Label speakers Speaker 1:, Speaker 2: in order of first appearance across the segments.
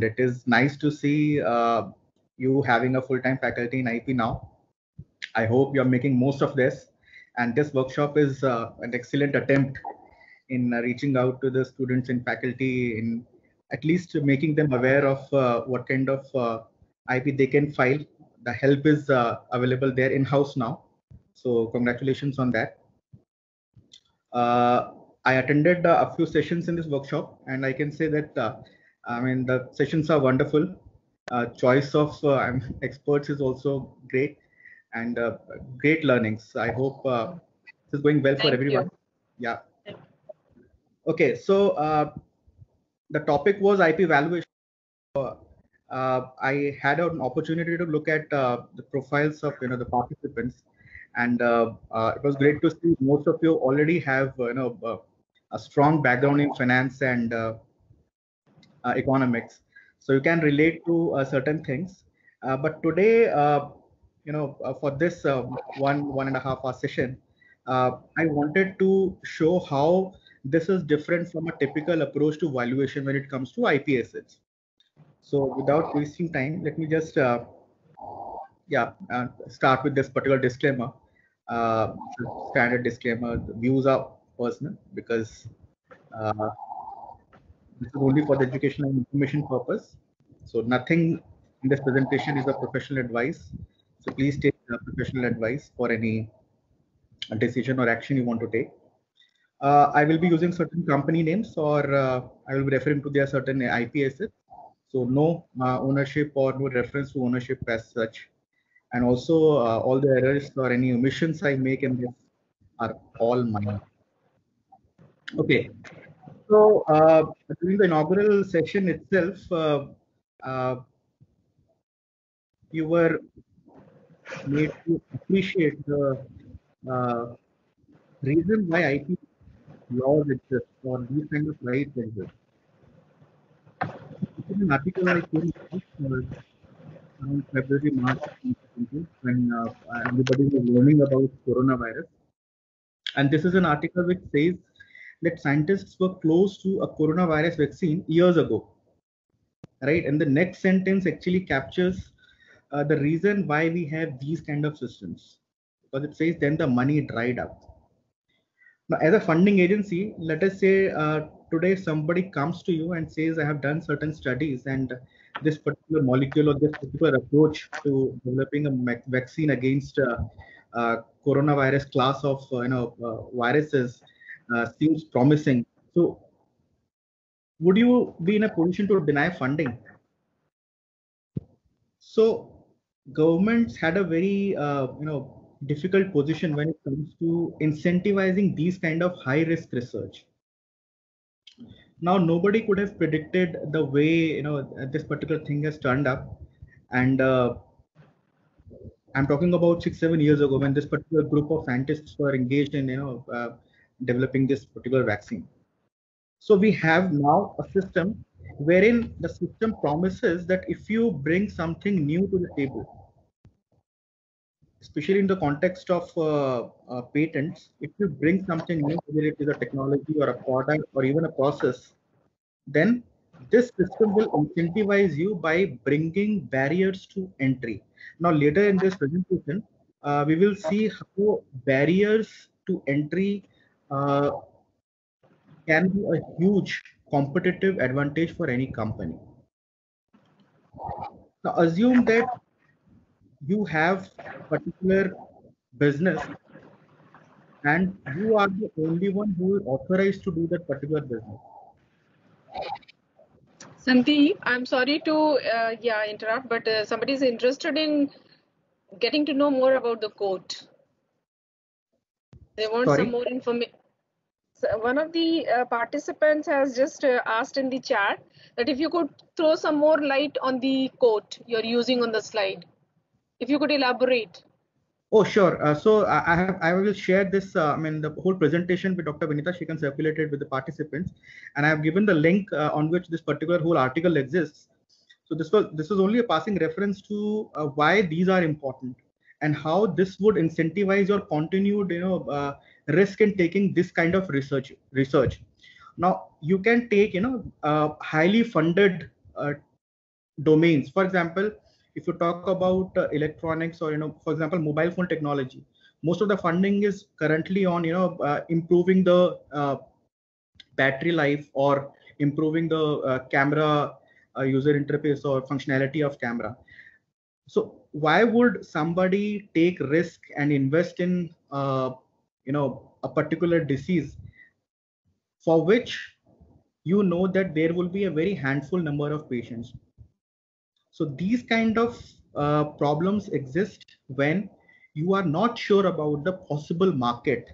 Speaker 1: and it is nice to see uh, you having a full-time faculty in IP now. I hope you're making most of this, and this workshop is uh, an excellent attempt in uh, reaching out to the students and faculty in at least making them aware of uh, what kind of uh, IP they can file. The help is available there in-house now. So congratulations on that. I attended uh, a few sessions in this workshop, and I can say that uh, I mean the sessions are wonderful. choice of experts is also great, and great learnings. I hope this is going well Thank for everyone. You. Yeah. Okay, so the topic was IP valuation. Uh, I had an opportunity to look at uh, the profiles of you know the participants, and uh, uh, it was great to see most of you already have uh, you know a strong background in finance and economics, so you can relate to certain things. but today, you know, for this one one and a half hour session, I wanted to show how this is different from a typical approach to valuation when it comes to IP assets. So without wasting time, let me just uh, yeah, uh, start with this particular disclaimer. Uh, standard disclaimer, the views are personal because uh, this is only for the educational information purpose. So nothing in this presentation is a professional advice. So please take professional advice for any decision or action you want to take. Uh, I will be using certain company names or uh, I will be referring to their certain IP assets. So no uh, ownership or no reference to ownership as such and also uh, all the errors or any omissions I make in this are all mine. Okay, so uh, during the inaugural session itself, uh, uh you were made to appreciate the uh, reason why IP laws exist or these kind of rights exist. an article I came across around February, March when uh, everybody was learning about coronavirus. And this is an article which says that scientists were close to a coronavirus vaccine years ago. Right. And the next sentence actually captures uh, the reason why we have these kind of systems. Because it says then the money dried up. Now, as a funding agency, let us say uh, today somebody comes to you and says, I have done certain studies and this particular molecule or this particular approach to developing a vaccine against uh, uh, coronavirus class of uh, you know uh, viruses seems promising. So, would you be in a position to deny funding? So, governments had a very uh, you know difficult position when it comes to incentivizing these kind of high risk research now nobody could have predicted the way you know this particular thing has turned up and uh, i'm talking about six seven years ago when this particular group of scientists were engaged in you know uh, developing this particular vaccine so we have now a system wherein the system promises that if you bring something new to the table especially in the context of uh, uh, patents, if you bring something new, whether it is a technology or a product or even a process, then this system will incentivize you by bringing barriers to entry. Now, later in this presentation, uh, we will see how barriers to entry uh, can be a huge competitive advantage for any company. Now, assume that you have particular business and you are the only one who is authorized to do that particular business.
Speaker 2: Sandeep, I'm sorry to uh, yeah interrupt, but uh, somebody is interested in getting to know more about the court. They want sorry? some more information. So one of the uh, participants has just uh, asked in the chat that if you could throw some more light on the quote you're using on the slide. If you could elaborate.
Speaker 1: Oh, sure. Uh, so I, have I will share this. Uh, I mean the whole presentation with Dr. Vinita. She can circulate it with the participants, and I have given the link uh, on which this particular whole article exists. So this was this was only a passing reference to uh, why these are important and how this would incentivize your continued you know uh, risk in taking this kind of research research. Now you can take you know highly funded domains. For example, if you talk about uh, electronics or you know, for example, mobile phone technology, most of the funding is currently on you know uh, improving the uh, battery life or improving the uh, camera uh, user interface or functionality of camera. So why would somebody take risk and invest in uh, you know a particular disease for which you know that there will be a very handful number of patients. So these kind of uh, problems exist when you are not sure about the possible market.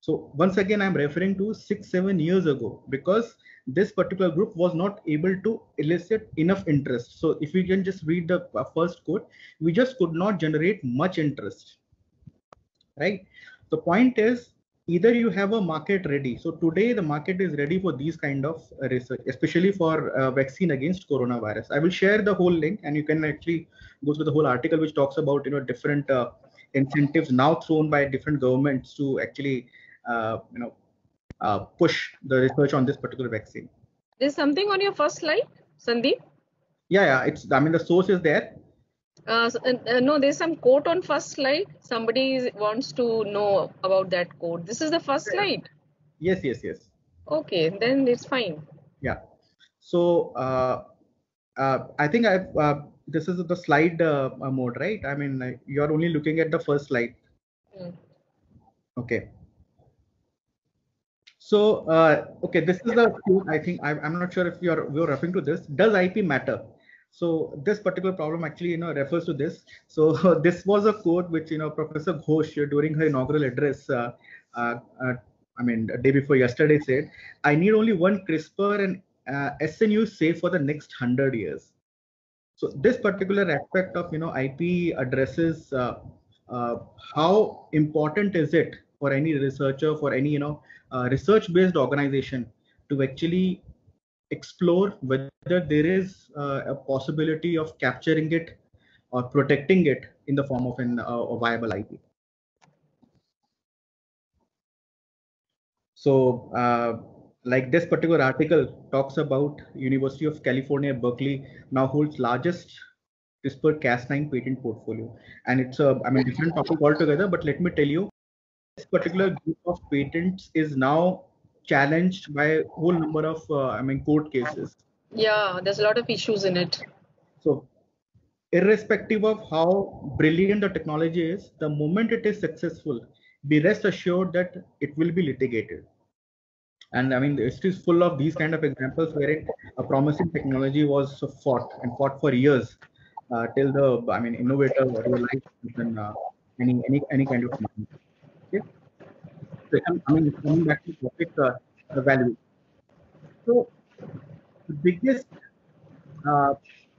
Speaker 1: So once again i'm referring to 6 7 years ago because this particular group was not able to elicit enough interest. So if we can just read the uh, first quote we just could not generate much interest right the point is either you have a market ready. So today the market is ready for these kind of research especially for uh, vaccine against coronavirus. I will share the whole link and you can actually go through the whole article which talks about you know different uh, incentives now thrown by different governments to actually uh, you know uh, push the research on this particular vaccine.
Speaker 2: There's something on your first slide sandeep?
Speaker 1: Yeah yeah it's i mean the source is there
Speaker 2: uh, uh, no, there's some quote on first slide. Somebody wants to know about that quote. This is the first slide.
Speaker 1: Yes, yes, yes.
Speaker 2: Okay, then it's fine.
Speaker 1: Yeah. So uh, uh, I think I uh, this is the slide uh, mode, right? I mean, you're only looking at the first slide. Mm. Okay. So okay, this is the I think I, I'm not sure if you're you're referring to this. Does IP matter? So this particular problem actually, you know, refers to this. So this was a quote which, you know, Professor Ghosh during her inaugural address, uh, uh, uh, I mean, day before yesterday said, I need only one CRISPR and uh, SNU safe for the next 100 years. So this particular aspect of, you know, IP addresses uh, how important is it for any researcher, for any, you know, research-based organization to actually explore whether there is uh, a possibility of capturing it or protecting it in the form of an, uh, a viable IP. So, uh, like this particular article talks about University of California, Berkeley now holds largest CRISPR Cas9 patent portfolio. And it's a, I mean, different topic altogether, but let me tell you, this particular group of patents is now challenged by a whole number of uh, i mean court cases.
Speaker 2: Yeah there's a lot of issues in it.
Speaker 1: So irrespective of how brilliant the technology is the moment it is successful be rest assured that it will be litigated. And i mean it is full of these kind of examples wherein a promising technology was fought and fought for years uh, till the i mean innovator realized uh, any any any kind of okay I mean, coming back to topic, uh, the value. So, the biggest uh,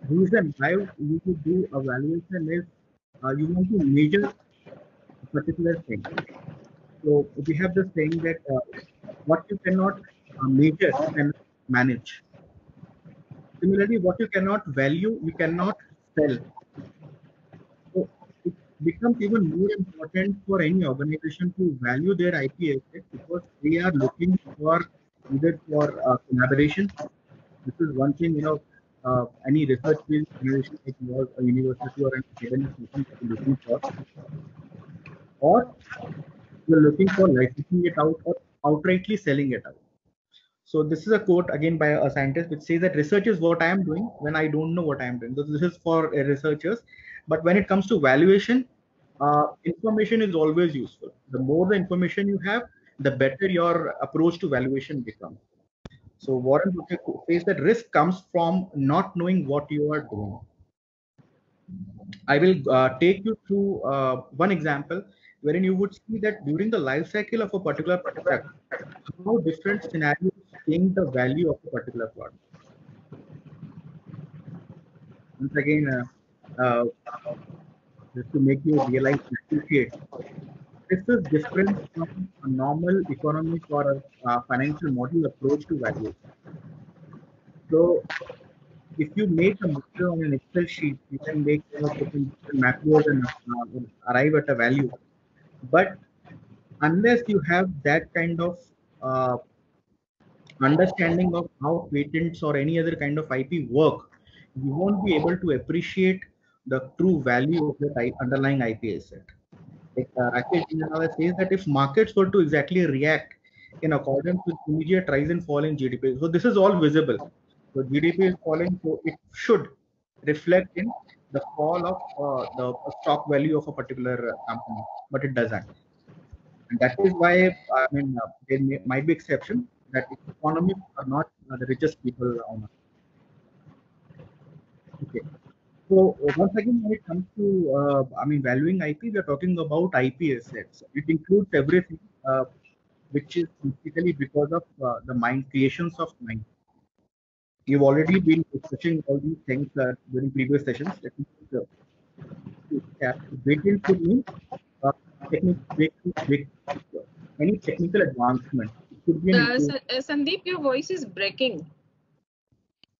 Speaker 1: reason why you should do evaluation is uh, you want to measure a particular thing. So, we have the saying that uh, what you cannot uh, measure, can manage. Similarly, what you cannot value, you cannot sell becomes even more important for any organization to value their IP assets because they are looking for either for uh, collaboration. This is one thing, you know, uh, any research-based organization like yours, a university or an academic institution looking for, or you're looking for licensing it out or outrightly selling it out. So this is a quote again by a scientist which says that research is what I am doing when I don't know what I am doing. So this is for researchers. But when it comes to valuation, uh, information is always useful. The more the information you have, the better your approach to valuation becomes. So Warren Buffett says that risk comes from not knowing what you are doing. I will uh, take you through uh, one example wherein you would see that during the life cycle of a particular product, how different scenarios change the value of a particular product. Once again, uh, uh just to make you realize appreciate. This is different from a normal economic or a uh, financial model approach to valuation. So, if you make a model on an Excel sheet, you can make you know, different macros and uh, arrive at a value. But unless you have that kind of uh, understanding of how patents or any other kind of IP work, you won't be able to appreciate the true value of the underlying IP asset. Like uh, Rakesh says that if markets were to exactly react in accordance with immediate rise and fall in GDP, so this is all visible. So GDP is falling, so it should reflect in the fall of uh, the stock value of a particular uh, company, but it doesn't. And that is why I mean uh, there may, might be exception that economists are not uh, the richest people on earth. Okay. So once again, when it comes to, uh, I mean, valuing IP, we are talking about IP assets. It includes everything, uh, which is basically because of uh, the mind creations of mind. You've already been discussing all these things uh, during previous sessions. Just, uh, into me, uh, any technical advancement.
Speaker 2: Could be uh, Sandeep, your voice is breaking.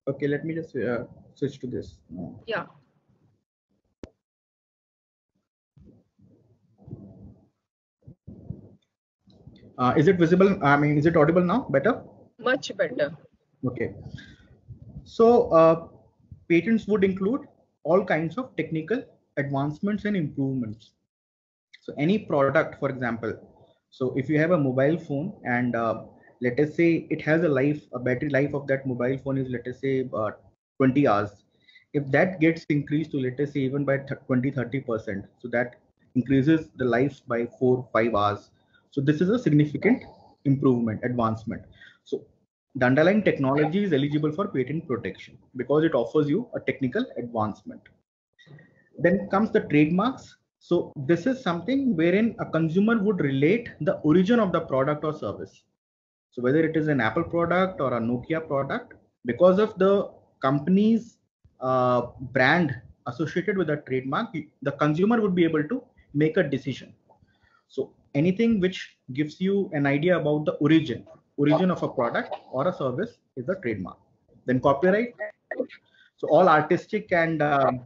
Speaker 1: Okay, let me just uh, switch to this.
Speaker 2: Yeah.
Speaker 1: Uh, is it visible? I mean, is it audible now? Better?
Speaker 2: Much better.
Speaker 1: Okay. So uh, patents would include all kinds of technical advancements and improvements. So any product, for example, so if you have a mobile phone and uh, let us say it has a life, a battery life of that mobile phone is let us say uh, 20 hours. If that gets increased to let us say even by 20, 30%, so that increases the life by four, five hours so this is a significant improvement, advancement. So the underlying technology is eligible for patent protection because it offers you a technical advancement. Then comes the trademarks. So this is something wherein a consumer would relate the origin of the product or service. So whether it is an Apple product or a Nokia product, because of the company's uh, brand associated with the trademark, the consumer would be able to make a decision. So anything which gives you an idea about the origin origin of a product or a service is a trademark. Then copyright. So all artistic and um,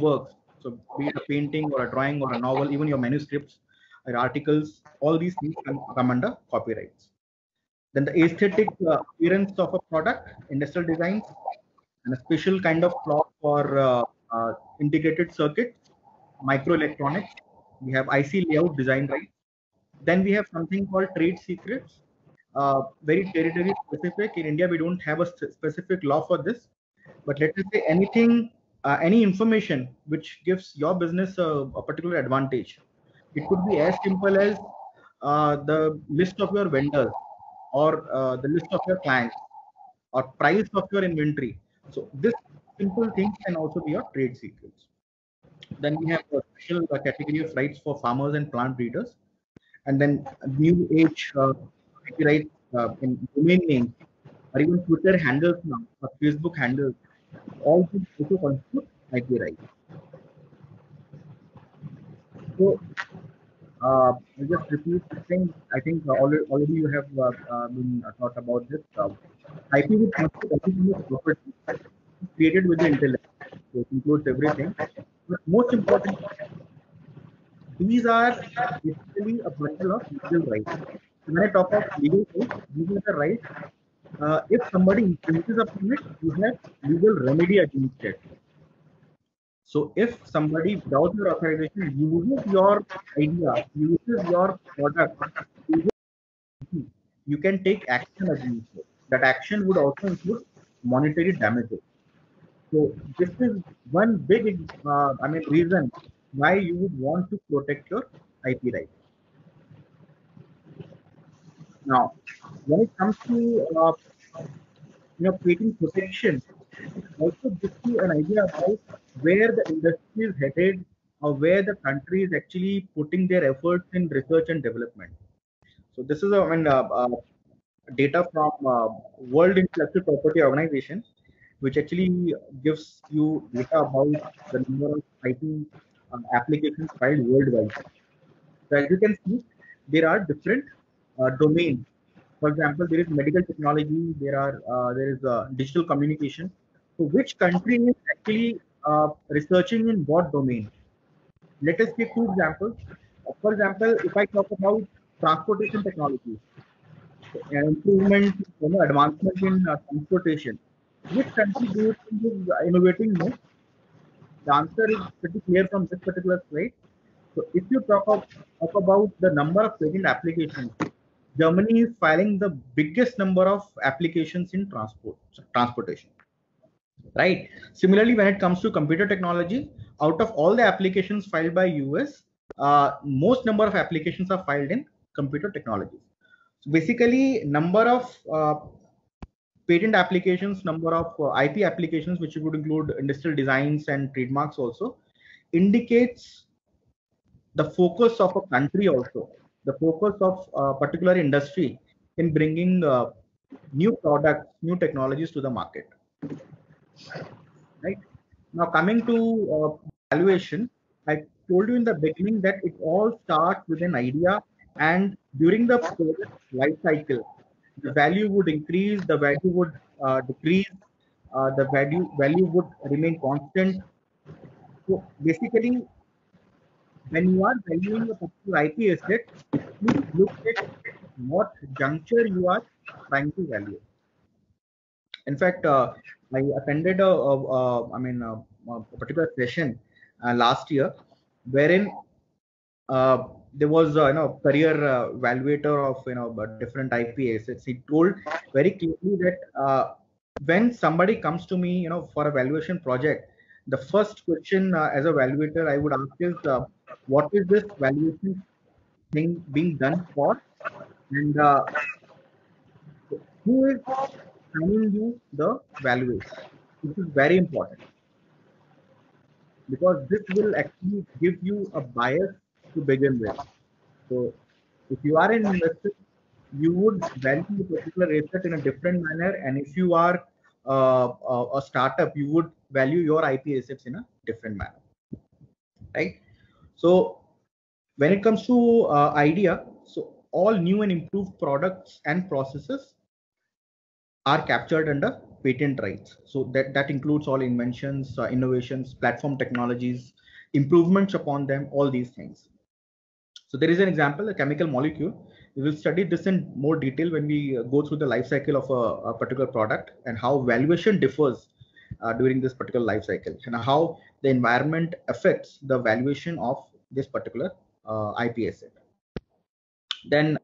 Speaker 1: works so be it a painting or a drawing or a novel even your manuscripts or articles all these things can come under copyrights. Then the aesthetic uh, appearance of a product industrial designs and a special kind of clock for uh, uh, integrated circuit microelectronics we have IC layout design right. Then we have something called trade secrets, uh, very territory specific. In India, we don't have a specific law for this, but let us say anything, uh, any information which gives your business a, a, particular advantage. It could be as simple as uh, the list of your vendors or uh, the list of your clients or price of your inventory. So this simple thing can also be your trade secrets. Then we have a special uh, category of rights for farmers and plant breeders. And then new age uh, rights uh, in domain names or even Twitter handles now or Facebook handles. All these also constitute IP rights. So uh, I'll just repeat the thing. I think uh, already, already you have uh, uh, been uh, thought about this. IP constitute property created with the intellect. It includes everything. But most important, these are basically a bundle of legal rights. When I talk of legal rights, these are the rights. Uh, if somebody infringes upon it, you have legal remedy against it. So if somebody without your authorization uses your idea, uses your product, you can take action against it. That action would also include monetary damages. So this is one big, uh, I mean, reason why you would want to protect your IP rights. Now, when it comes to uh, you know patent protection, also gives you an idea about where the industry is headed or where the country is actually putting their efforts in research and development. So this is a I mean, uh, uh, data from uh, World Intellectual Property Organization which actually gives you data about the number of IP uh, applications filed worldwide. So as you can see, there are different uh, domains. For example, there is medical technology, there are uh, there is uh, digital communication. So which country is actually uh, researching in what domain? Let us take two examples. For example, if I talk about transportation technology, improvement, you know, advancement in uh, transportation, which country do you think is innovating most? The answer is pretty clear from this particular slide. So if you talk, of, talk about the number of patent applications, Germany is filing the biggest number of applications in transport transportation. Right. Similarly, when it comes to computer technology, out of all the applications filed by US, uh, most number of applications are filed in computer technologies. So basically, number of uh, patent applications, number of uh, IP applications, which would include industrial designs and trademarks also, indicates the focus of a country also, the focus of a particular industry in bringing uh, new products, new technologies to the market. Right now, coming to uh, valuation, I told you in the beginning that it all starts with an idea, and during the life cycle, the value would increase, the value would uh, decrease, uh, the value value would remain constant. So basically, when you are valuing a particular IP asset, please look at what juncture you are trying to value. In fact, uh, I attended a, a, a I mean, a, a particular session uh, last year, wherein uh, there was uh, you know career uh, evaluator of you know different IP assets. He told very clearly that uh, when somebody comes to me, you know, for a valuation project, the first question uh, as a evaluator I would ask is, uh, what is this valuation thing being done for, and uh, who is signing you the valuation? This is very important because this will actually give you a bias to begin with. So if you are an investor, you would value a particular asset in a different manner. And if you are uh, a startup, you would value your IP assets in a different manner. Right. So when it comes to uh, idea, so all new and improved products and processes are captured under patent rights. So that, that includes all inventions, uh, innovations, platform technologies, improvements upon them, all these things. So there is an example, a chemical molecule. We will study this in more detail when we uh, go through the life cycle of a, a particular product and how valuation differs uh, during this particular life cycle and how the environment affects the valuation of this particular uh, IP asset. Then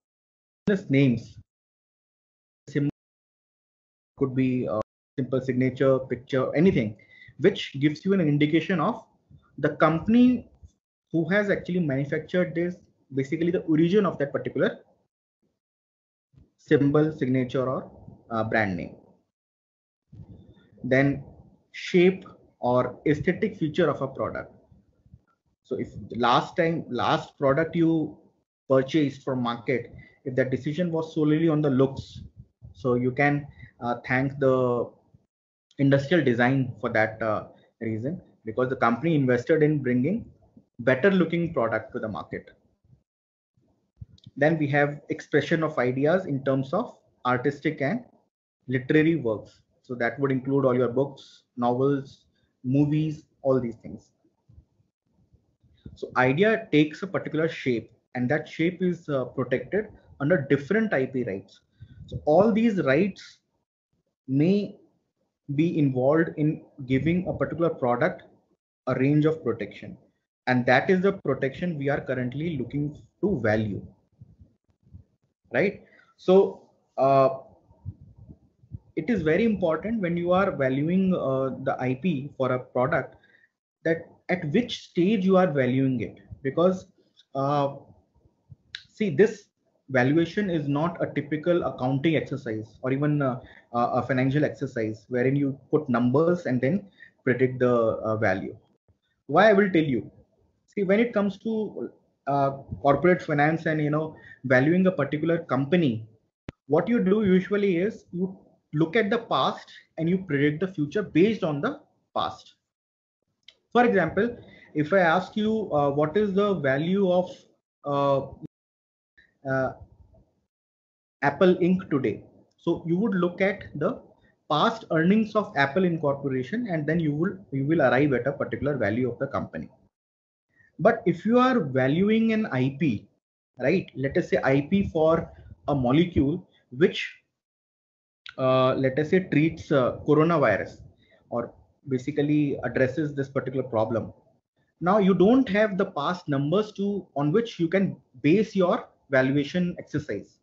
Speaker 1: business names could be a simple signature, picture, anything, which gives you an indication of the company who has actually manufactured this basically the origin of that particular symbol, signature, or uh, brand name. Then shape or aesthetic feature of a product. So if the last time, last product you purchased from market, if that decision was solely on the looks, so you can uh, thank the industrial design for that uh, reason because the company invested in bringing better looking product to the market. Then we have expression of ideas in terms of artistic and literary works. So that would include all your books, novels, movies, all these things. So idea takes a particular shape and that shape is uh, protected under different IP rights. So all these rights may be involved in giving a particular product a range of protection. And that is the protection we are currently looking to value right? So uh, it is very important when you are valuing uh, the IP for a product that at which stage you are valuing it because uh, see this valuation is not a typical accounting exercise or even uh, a financial exercise wherein you put numbers and then predict the uh, value why i will tell you see when it comes to uh, corporate finance and you know valuing a particular company what you do usually is you look at the past and you predict the future based on the past. For example if i ask you uh, what is the value of uh, uh apple inc today? So you would look at the past earnings of apple incorporation and then you will you will arrive at a particular value of the company but if you are valuing an IP, right? Let us say IP for a molecule which uh, let us say treats uh, coronavirus or basically addresses this particular problem now you don't have the past numbers to on which you can base your valuation exercise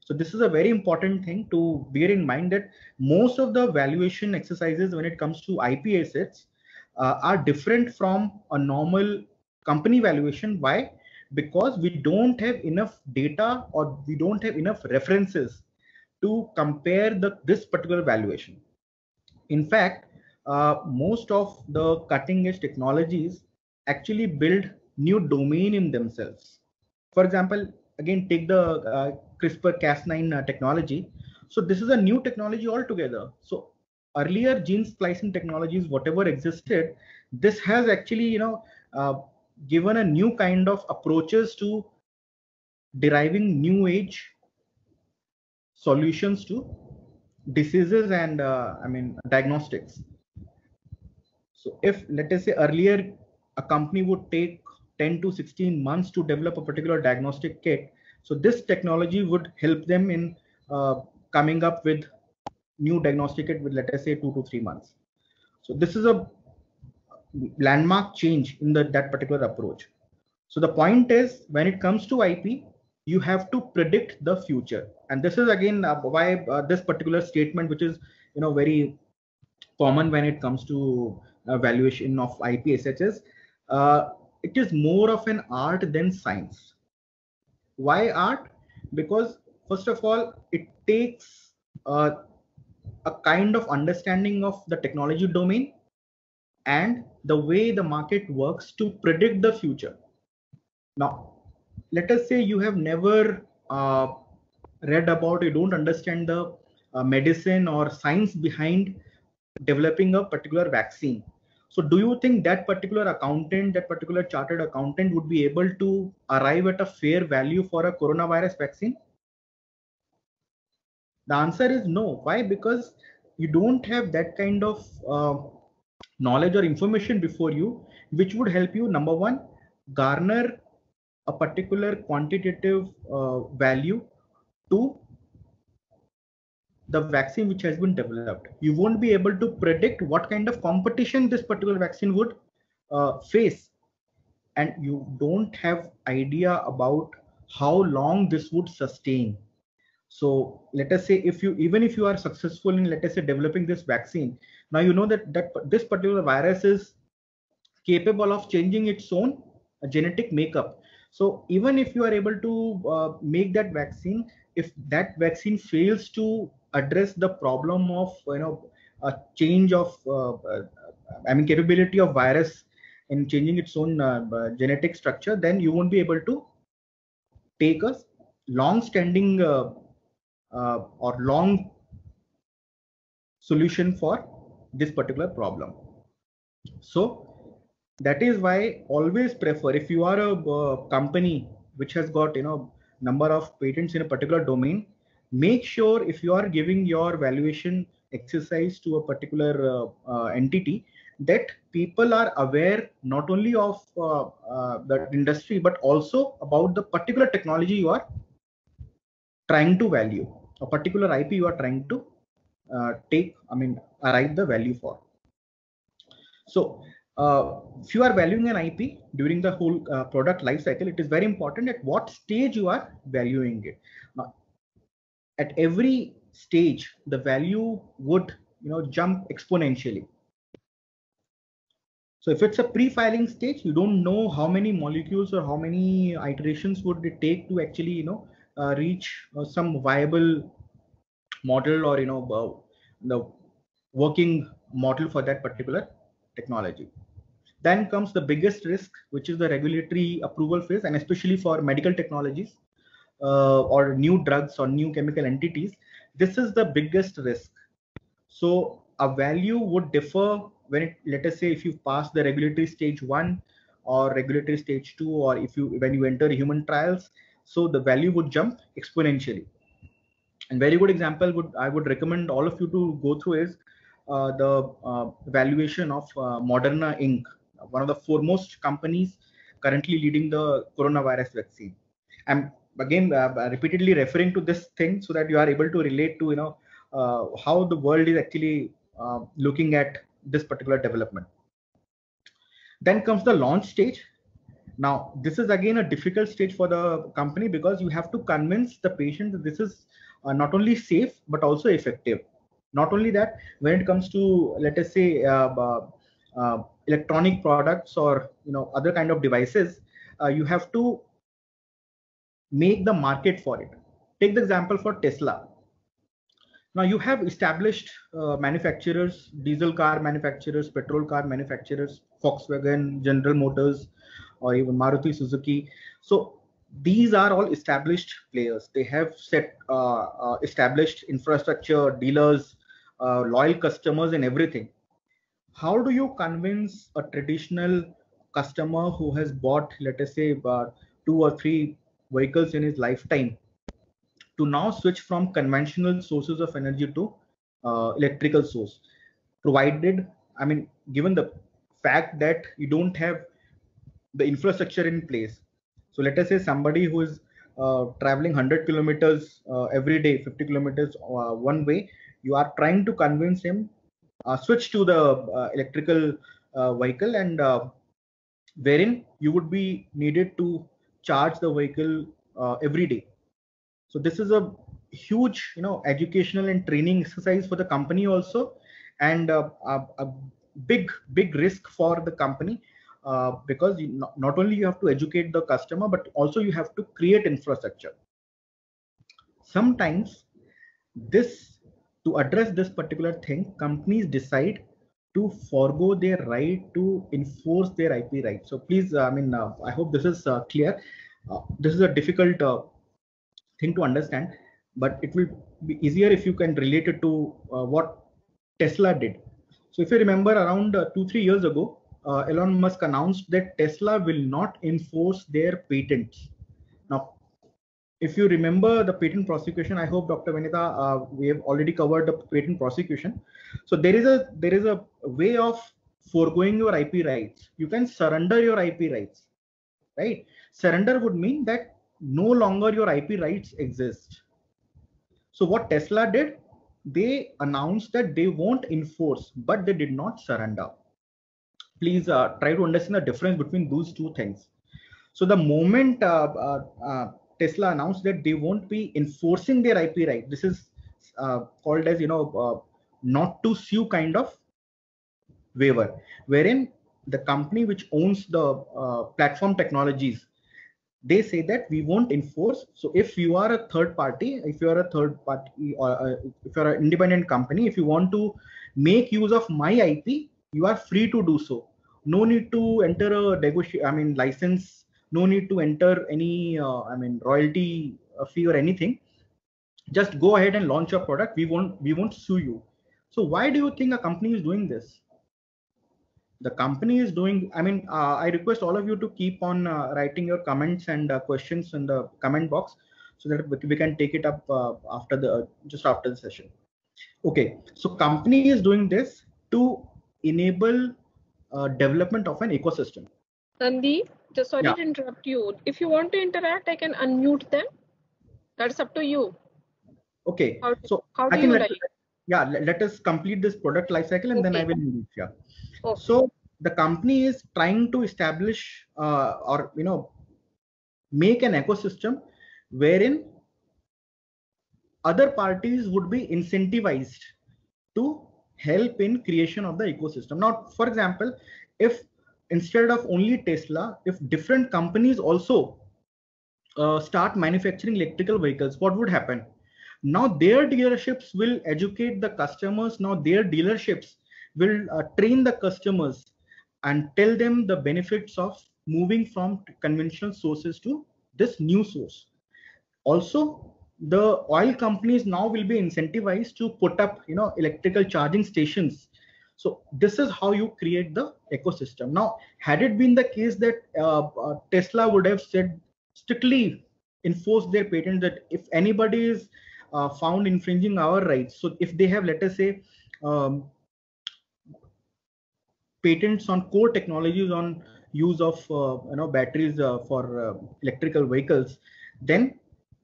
Speaker 1: so this is a very important thing to bear in mind that most of the valuation exercises when it comes to ip assets uh, are different from a normal company valuation. Why? Because we don't have enough data or we don't have enough references to compare the this particular valuation. In fact uh, most of the cutting edge technologies actually build new domain in themselves. For example again take the uh, crispr cas9 uh, technology. So this is a new technology altogether. So earlier gene splicing technologies whatever existed this has actually you know uh, given a new kind of approaches to deriving new age solutions to diseases and uh, i mean diagnostics. So if let us say earlier a company would take 10 to 16 months to develop a particular diagnostic kit so this technology would help them in uh, coming up with new diagnostic kit with let us say two to three months. So this is a landmark change in the, that particular approach. So the point is when it comes to IP, you have to predict the future. And this is again uh, why uh, this particular statement, which is you know very common when it comes to uh, valuation of IP assets, uh, it is more of an art than science. Why art? Because first of all, it takes uh, a kind of understanding of the technology domain and the way the market works to predict the future. Now, let us say you have never uh, read about, you don't understand the uh, medicine or science behind developing a particular vaccine. So do you think that particular accountant, that particular chartered accountant would be able to arrive at a fair value for a coronavirus vaccine? The answer is no. Why? Because you don't have that kind of uh, knowledge or information before you which would help you number one garner a particular quantitative uh, value. To the vaccine which has been developed. You won't be able to predict what kind of competition this particular vaccine would uh, face. And you don't have idea about how long this would sustain so let us say if you even if you are successful in let us say developing this vaccine now you know that that this particular virus is capable of changing its own genetic makeup. So even if you are able to uh, make that vaccine, if that vaccine fails to address the problem of you know a change of uh, uh I mean capability of virus in changing its own uh, genetic structure, then you won't be able to take a long-standing uh, uh, or long solution for this particular problem. So that is why always prefer if you are a uh, company which has got you know number of patents in a particular domain, make sure if you are giving your valuation exercise to a particular uh, uh, entity that people are aware not only of uh, uh, the industry but also about the particular technology you are trying to value a particular ip you are trying to uh, take, I mean, arrive the value for. So uh, if you are valuing an IP during the whole uh, product life cycle, it is very important at what stage you are valuing it. Now, at every stage, the value would you know jump exponentially. So if it's a pre-filing stage, you don't know how many molecules or how many iterations would it take to actually you know uh, reach uh, some viable model or you know uh, the working model for that particular technology. Then comes the biggest risk which is the regulatory approval phase and especially for medical technologies uh, or new drugs or new chemical entities this is the biggest risk. So a value would differ when it let us say if you pass the regulatory stage 1 or regulatory stage 2 or if you when you enter human trials so the value would jump exponentially and very good example would I would recommend all of you to go through is uh, the uh, valuation of uh, Moderna Inc., one of the foremost companies currently leading the coronavirus vaccine. I'm again uh, repeatedly referring to this thing so that you are able to relate to you know uh, how the world is actually uh, looking at this particular development. Then comes the launch stage. Now, this is again a difficult stage for the company because you have to convince the patient that this is uh, not only safe but also effective. Not only that, when it comes to let us say uh, uh, uh, electronic products or you know other kind of devices, you have to make the market for it. Take the example for Tesla. Now you have established uh, manufacturers, diesel car manufacturers, petrol car manufacturers, Volkswagen, General Motors, or even Maruti Suzuki. So these are all established players. They have set uh, uh, established infrastructure, dealers, uh, loyal customers, and everything. How do you convince a traditional customer who has bought, let us say, two or three vehicles in his lifetime to now switch from conventional sources of energy to uh, electrical source provided i mean given the fact that you don't have the infrastructure in place. So let us say somebody who is uh, traveling 100 kilometers uh, every day 50 kilometers uh, one way you are trying to convince him uh, switch to the uh, electrical vehicle and wherein you would be needed to charge the vehicle every day. So this is a huge, you know, educational and training exercise for the company also, and uh, a, a, big, big risk for the company uh, because you, not, not only you have to educate the customer, but also you have to create infrastructure. Sometimes this to address this particular thing, companies decide to forego their right to enforce their IP rights. So please, I mean, uh, I hope this is uh, clear. Uh, this is a difficult uh, thing to understand, but it will be easier if you can relate it to uh, what Tesla did. So if you remember around uh, two, three years ago, uh, Elon Musk announced that Tesla will not enforce their patents. Now, if you remember the patent prosecution, I hope Dr. Vanita, uh, we have already covered the patent prosecution. So there is a there is a way of foregoing your IP rights. You can surrender your IP rights, right? Surrender would mean that no longer your IP rights exist. So what Tesla did, they announced that they won't enforce, but they did not surrender. Please uh, try to understand the difference between those two things. So the moment uh, uh, uh Tesla announced that they won't be enforcing their IP right, this is called as you know not to sue kind of waiver, wherein the company which owns the platform technologies they say that we won't enforce. So if you are a third party if you are a third party or if you're an independent company if you want to make use of my ip you are free to do so no need to enter a negotiate i mean license. No need to enter any uh, i mean royalty uh, fee or anything. Just go ahead and launch your product. We won't we won't sue you. So why do you think a company is doing this? The company is doing i mean uh, i request all of you to keep on uh, writing your comments and uh, questions in the comment box so that we can take it up uh, after the just after the session. Okay. So company is doing this to enable uh, development of an ecosystem
Speaker 2: Nandi, just sorry yeah. to interrupt you if you want to interact i can unmute them that's up to you
Speaker 1: okay how, so how do I can you let, yeah let, let, us complete this product life cycle and okay. then i will mute yeah Okay. So the company is trying to establish uh, or you know make an ecosystem wherein other parties would be incentivized to help in creation of the ecosystem. Now, for example, if instead of only Tesla, if different companies also uh, start manufacturing electrical vehicles, what would happen? Now their dealerships will educate the customers. Now their dealerships will uh, train the customers and tell them the benefits of moving from conventional sources to this new source. Also, the oil companies now will be incentivized to put up, you know, electrical charging stations. So this is how you create the ecosystem. Now, had it been the case that uh, uh, Tesla would have said strictly enforce their patent that if anybody is uh, found infringing our rights, so if they have, let us say, um, patents on core technologies on use of uh, you know batteries uh, for electrical vehicles then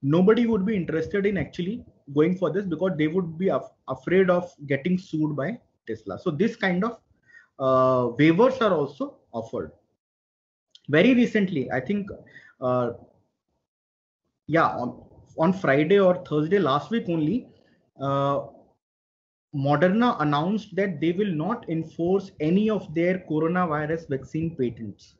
Speaker 1: nobody would be interested in actually going for this because they would be af afraid of getting sued by Tesla. So this kind of uh, waivers are also offered. Very recently, I think, uh, yeah, on, on Friday or Thursday last week only, uh, Moderna announced that they will not enforce any of their coronavirus vaccine patents.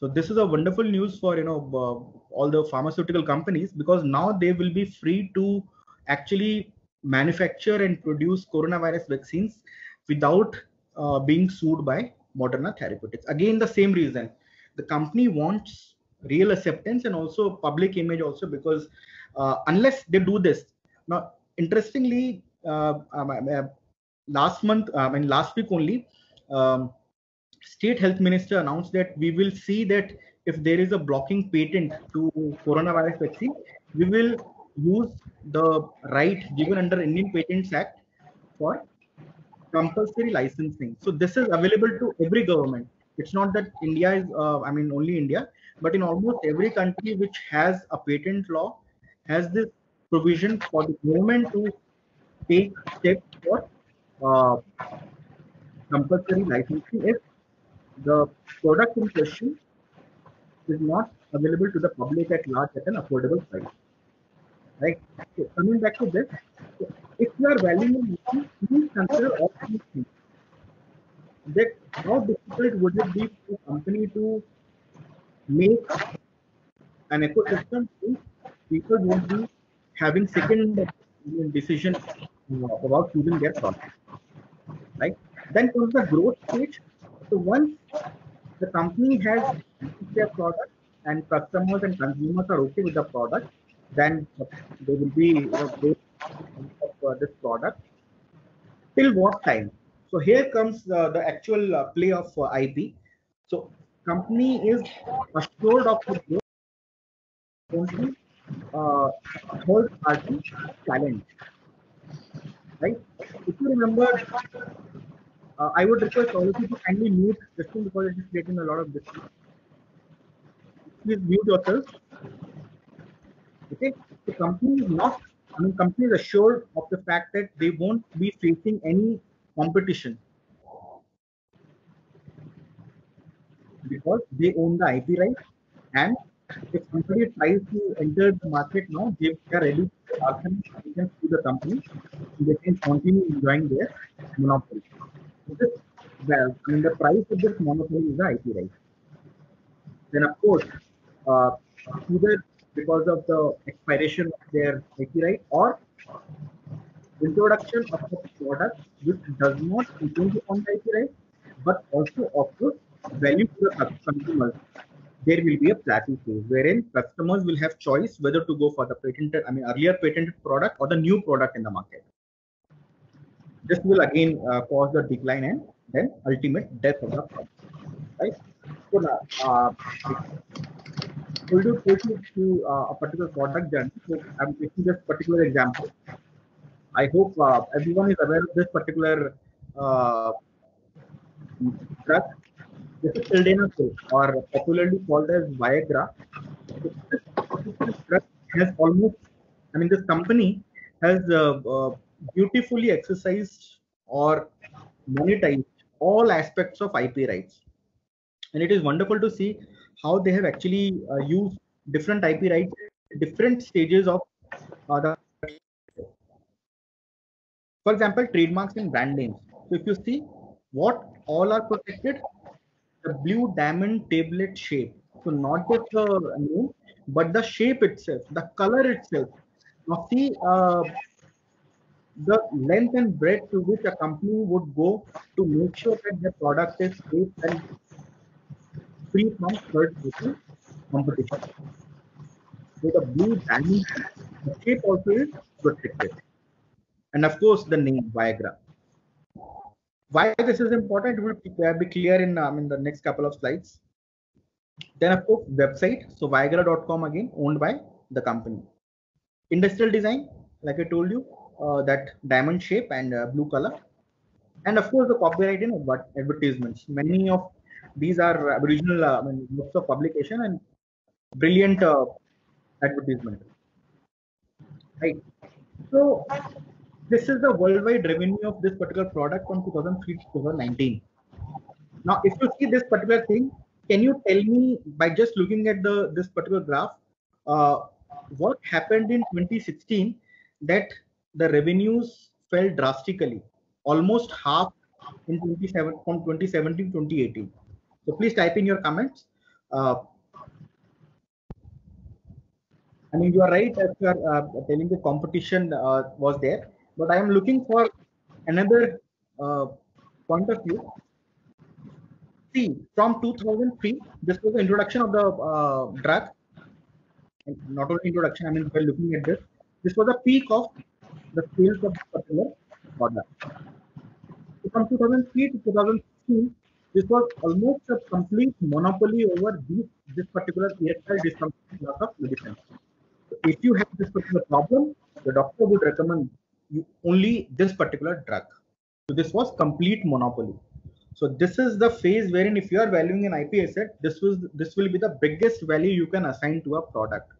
Speaker 1: So this is a wonderful news for you know uh, all the pharmaceutical companies because now they will be free to actually manufacture and produce coronavirus vaccines without uh, being sued by Moderna Therapeutics. Again, the same reason. The company wants real acceptance and also public image also because uh, unless they do this, now interestingly, uh, um, uh, last month, I mean last week only, um, state health minister announced that we will see that if there is a blocking patent to coronavirus vaccine, we will use the right given under Indian Patents Act for compulsory licensing. So this is available to every government. It's not that India is, uh, I mean, only India, but in almost every country which has a patent law has this provision for the government to take steps for uh, compulsory licensing if the product in question is not available to the public at large at an affordable price. Right. So coming back to this, if you are valuing issue, please consider all these things. That how difficult would it be for a company to make an ecosystem people won't be having second decision about choosing their product. Right. Then comes the growth stage. So once the company has their product and customers and consumers are okay with the product, then they will be you know, of this product. Till what time? So here comes uh, the actual uh, play of uh, IP. So company is assured of the uh, third party challenge. Right? If you remember uh, I would request all of you to kindly mute this thing because it is creating a lot of disturbance. Please mute yourself. Okay, the company is not, I mean, company is assured of the fact that they won't be facing any competition because they own the IP right and if somebody tries to enter the market now, they are ready to the company, they can continue enjoying their monopoly. This, well, I mean, the price of this monopoly is the IP right. Then, of course, uh, either because of the expiration of their IP right or introduction of a product which does not infringe on the IP right but also offers value to the consumers. There will be a plateau phase wherein customers will have choice whether to go for the patented, I mean, earlier patented product or the new product in the market. This will again uh, cause the decline and then ultimate death of the product. Right? So, uh, will you take you to uh, a particular product journey. So I'm taking this particular example. I hope uh, everyone is aware of this particular uh, drug. This is sildenafil, or popularly called as Viagra. This drug has almost, I mean, this company has uh, uh, beautifully exercised or monetized all aspects of IP rights. And it is wonderful to see how they have actually uh, used different IP rights, different stages of uh, the. For example, trademarks and brand names. So if you see what all are protected, the blue diamond tablet shape. So not just the name, but the shape itself, the color itself. Now see uh, the length and breadth to which a company would go to make sure that the product is safe and free from third party competition. So the blue diamond, the shape also is protected. And of course, the name Viagra. Why this is important will be clear in, um, in the next couple of slides. Then of course, website. So Viagra.com again owned by the company. Industrial design, like I told you, that diamond shape and uh, blue color. And of course, the copyright in advertisements. Many of these are original uh, I mean, books of publication and brilliant uh, advertisement. Right. So this is the worldwide revenue of this particular product from 2003 to 2019. Now, if you see this particular thing, can you tell me by just looking at the this particular graph, uh, what happened in 2016 that the revenues fell drastically, almost half in 27 from 2017 2018. So please type in your comments. Uh, I mean, you are right as you are uh, telling the competition uh, was there, but I am looking for another uh, point of view. See, from 2003, this was the introduction of the uh, drug. Not only introduction, I mean, we're looking at this. This was the peak of the sales of particular product. So from 2003 to 2016, this was almost a complete monopoly over this, this particular erectile dysfunction class of medicine. So if you have this particular problem, the doctor would recommend you only this particular drug. So this was complete monopoly. So this is the phase wherein if you are valuing an IP asset, this was this will be the biggest value you can assign to a product.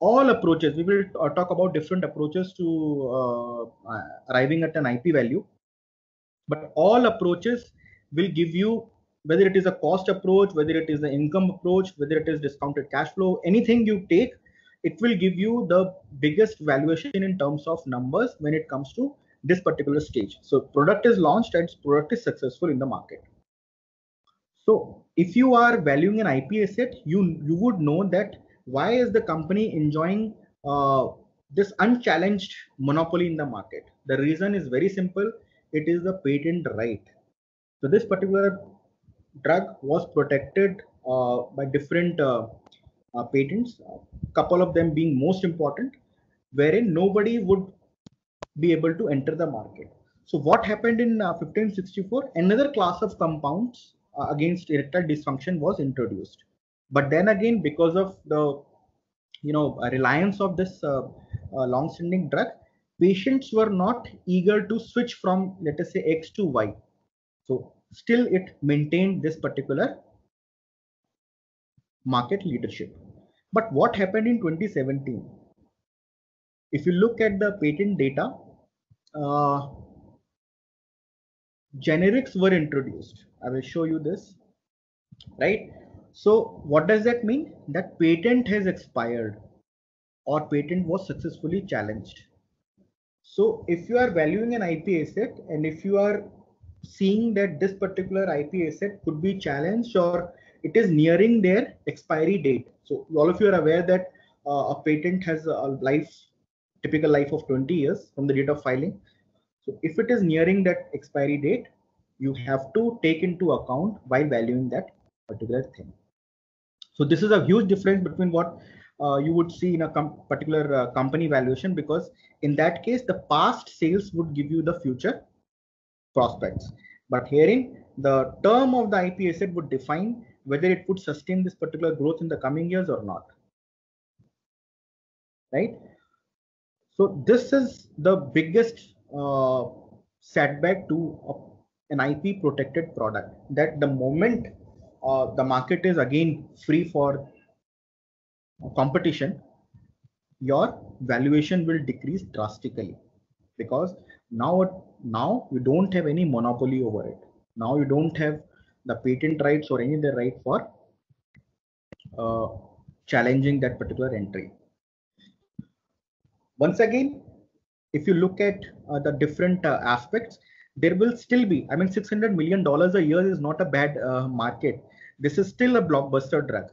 Speaker 1: All approaches, we will uh, talk about different approaches to uh, uh arriving at an IP value, but all approaches will give you whether it is a cost approach, whether it is the income approach, whether it is discounted cash flow, anything you take, it will give you the biggest valuation in terms of numbers when it comes to this particular stage. So product is launched and product is successful in the market. So if you are valuing an IP asset, you, you would know that why is the company enjoying uh, this unchallenged monopoly in the market? The reason is very simple. It is the patent right. So this particular drug was protected uh, by different uh, uh, patents, a couple of them being most important, wherein nobody would be able to enter the market. So what happened in uh, 1564? Another class of compounds uh, against erectile dysfunction was introduced. But then again, because of the you know reliance of this uh, uh, long-standing drug, patients were not eager to switch from let us say X to Y. So still it maintained this particular market leadership. But what happened in 2017? If you look at the patent data, uh, generics were introduced. I will show you this, right? So what does that mean? That patent has expired or patent was successfully challenged. So if you are valuing an IP asset and if you are seeing that this particular IP asset could be challenged or it is nearing their expiry date. So all of you are aware that uh, a patent has a life typical life of 20 years from the date of filing. So if it is nearing that expiry date, you have to take into account while valuing that particular thing. So this is a huge difference between what uh, you would see in a com particular uh, company valuation because in that case the past sales would give you the future prospects. But herein the term of the IP asset would define whether it would sustain this particular growth in the coming years or not. Right? So this is the biggest uh, setback to an IP protected product that the moment uh, the market is again free for competition, your valuation will decrease drastically because now now you don't have any monopoly over it. Now you don't have the patent rights or any other right for uh, challenging that particular entry. Once again, if you look at uh, the different uh, aspects, there will still be, I mean, $600 million a year is not a bad uh, market. This is still a blockbuster drug.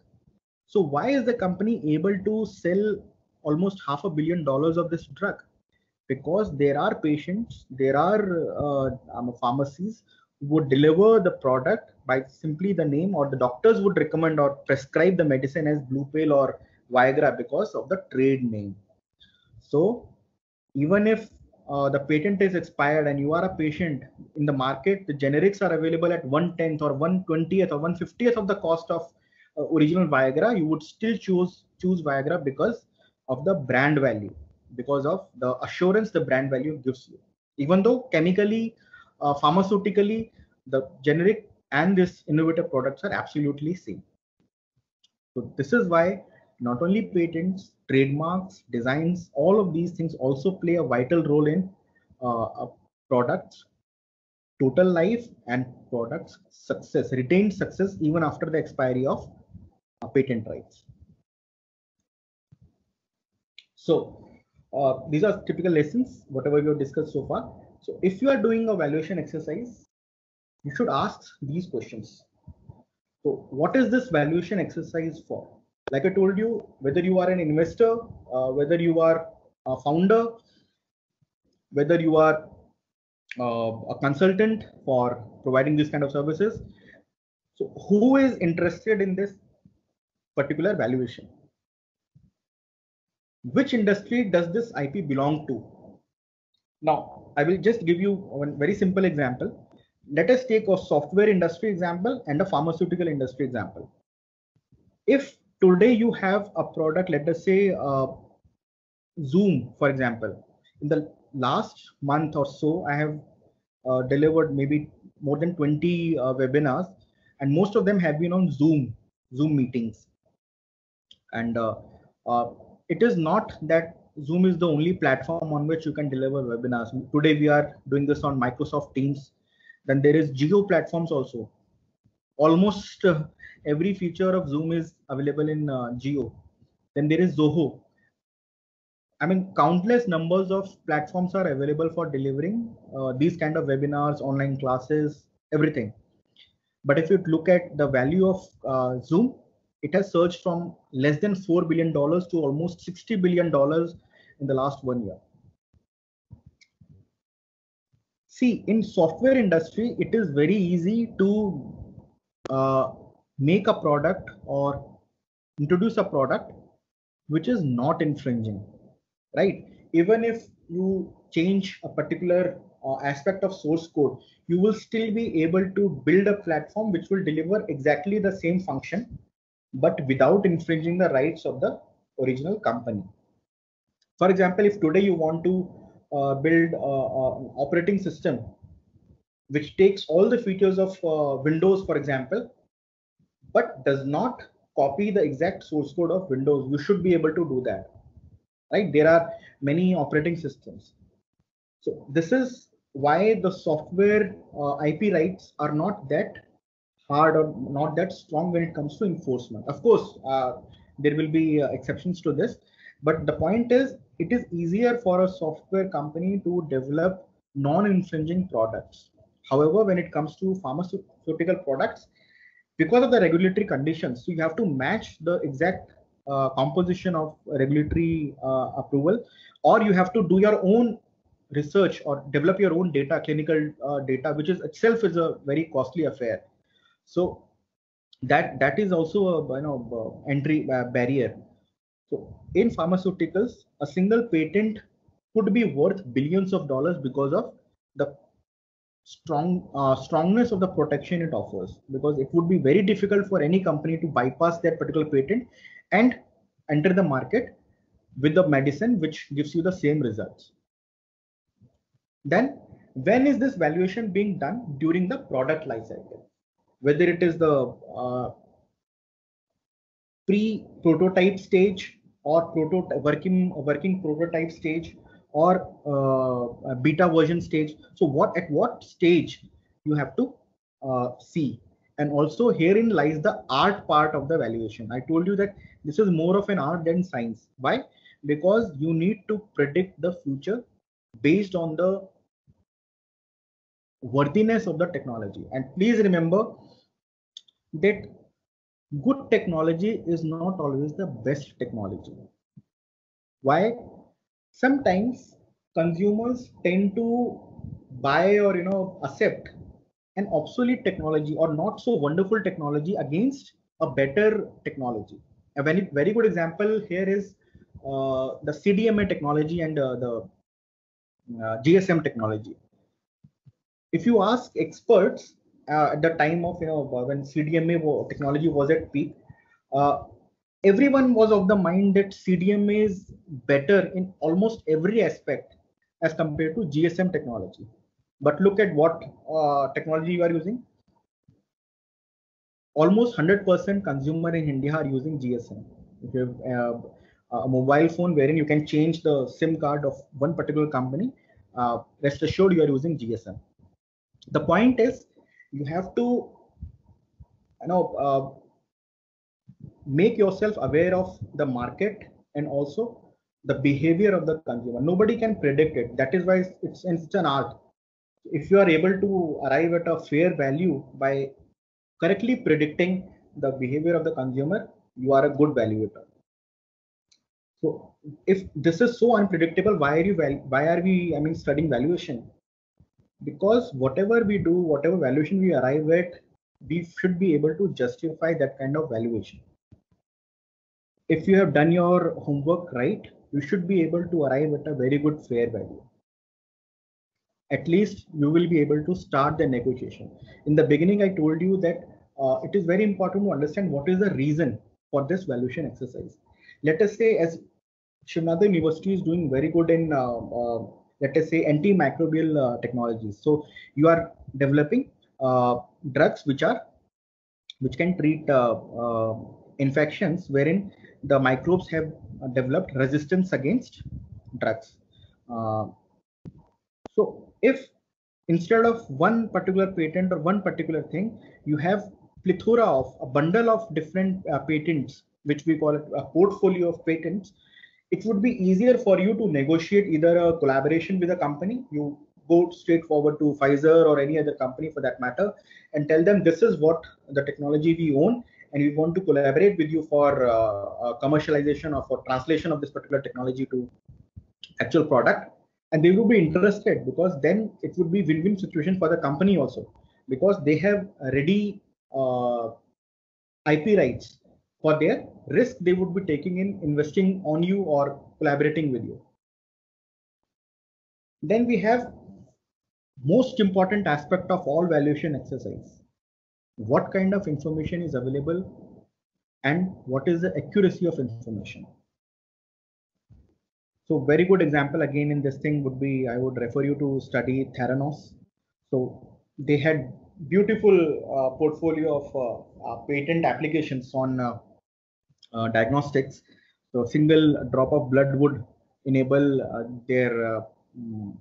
Speaker 1: So why is the company able to sell almost half a billion dollars of this drug? Because there are patients, there are uh, um, pharmacies who would deliver the product by simply the name or the doctors would recommend or prescribe the medicine as Blue Pill or Viagra because of the trade name. So even if uh, the patent is expired and you are a patient in the market, the generics are available at one tenth or one twentieth or one fiftieth of the cost of uh, original Viagra, you would still choose choose Viagra because of the brand value, because of the assurance the brand value gives you. Even though chemically, uh, pharmaceutically, the generic and this innovative products are absolutely same. So this is why not only patents, trademarks, designs, all of these things also play a vital role in uh, products, total life and products success, retained success even after the expiry of uh, patent rights. So uh, these are typical lessons, whatever we have discussed so far. So if you are doing a valuation exercise, you should ask these questions. So what is this valuation exercise for? Like I told you, whether you are an investor, uh, whether you are a founder, whether you are uh, a consultant for providing this kind of services. So who is interested in this particular valuation? Which industry does this IP belong to? Now, I will just give you one very simple example. Let us take a software industry example and a pharmaceutical industry example. If today you have a product, let us say uh, Zoom, for example, in the last month or so, I have uh, delivered maybe more than 20 uh, webinars, and most of them have been on Zoom, Zoom meetings. And uh, uh, it is not that Zoom is the only platform on which you can deliver webinars. Today we are doing this on Microsoft Teams. Then there is Jio platforms also. Almost uh, every feature of Zoom is available in uh, Jio. Then there is Zoho. I mean, countless numbers of platforms are available for delivering uh, these kind of webinars, online classes, everything. But if you look at the value of uh, Zoom, it has surged from less than $4 billion to almost $60 billion in the last one year. See, in software industry, it is very easy to uh, make a product or introduce a product which is not infringing right? Even if you change a particular uh, aspect of source code, you will still be able to build a platform which will deliver exactly the same function, but without infringing the rights of the original company. For example, if today you want to uh, build uh, an operating system which takes all the features of uh, Windows, for example, but does not copy the exact source code of Windows, you should be able to do that right? There are many operating systems. So this is why the software uh, IP rights are not that hard or not that strong when it comes to enforcement. Of course, uh, there will be uh, exceptions to this, but the point is it is easier for a software company to develop non-infringing products. However, when it comes to pharmaceutical products, because of the regulatory conditions, so you have to match the exact uh, composition of regulatory uh, approval, or you have to do your own research or develop your own data, clinical uh, data, which is itself is a very costly affair. So that that is also a you know entry barrier. So in pharmaceuticals, a single patent could be worth billions of dollars because of the strong uh, strongness of the protection it offers because it would be very difficult for any company to bypass that particular patent and enter the market with the medicine which gives you the same results. Then when is this valuation being done during the product life cycle? Whether it is the uh, pre-prototype stage or proto working working prototype stage or uh, beta version stage. So what at what stage you have to uh, see and also herein lies the art part of the valuation. I told you that this is more of an art than science. Why? Because you need to predict the future based on the worthiness of the technology. And please remember that good technology is not always the best technology. Why? Sometimes consumers tend to buy or you know accept an obsolete technology or not so wonderful technology against a better technology. A very, very good example here is uh, the CDMA technology and uh, the uh, GSM technology. If you ask experts uh, at the time of you know when CDMA technology was at peak, uh, everyone was of the mind that CDMA is better in almost every aspect as compared to GSM technology. But look at what uh, technology you are using. Almost 100% consumer in India are using GSM. if you have uh, a mobile phone wherein you can change the SIM card of one particular company, uh, rest assured you are using GSM. The point is you have to you know uh, make yourself aware of the market and also the behavior of the consumer. Nobody can predict it. That is why it's, it's an art. If you are able to arrive at a fair value by correctly predicting the behavior of the consumer, you are a good valuator. So if this is so unpredictable, why are you why are we I mean studying valuation? Because whatever we do, whatever valuation we arrive at, we should be able to justify that kind of valuation. If you have done your homework right, you should be able to arrive at a very good fair value. At least you will be able to start the negotiation. In the beginning, I told you that uh, it is very important to understand what is the reason for this valuation exercise. Let us say as Shiv University is doing very good in, uh, uh, let us say, antimicrobial uh, technologies. So you are developing uh, drugs which are which can treat uh, infections wherein the microbes have developed resistance against drugs. so if instead of one particular patent or one particular thing, you have plethora of a bundle of different uh, patents, which we call a portfolio of patents, it would be easier for you to negotiate either a collaboration with a company. You go straight forward to Pfizer or any other company for that matter and tell them this is what the technology we own and we want to collaborate with you for uh, uh, commercialization or for translation of this particular technology to actual product and they will be interested because then it would be win-win situation for the company also because they have ready uh, IP rights for their risk they would be taking in investing on you or collaborating with you. Then we have most important aspect of all valuation exercise. What kind of information is available and what is the accuracy of information. So very good example again in this thing would be, I would refer you to study Theranos. So they had beautiful uh, portfolio of uh, uh, patent applications on uh, uh, diagnostics. So single drop of blood would enable uh, their mm,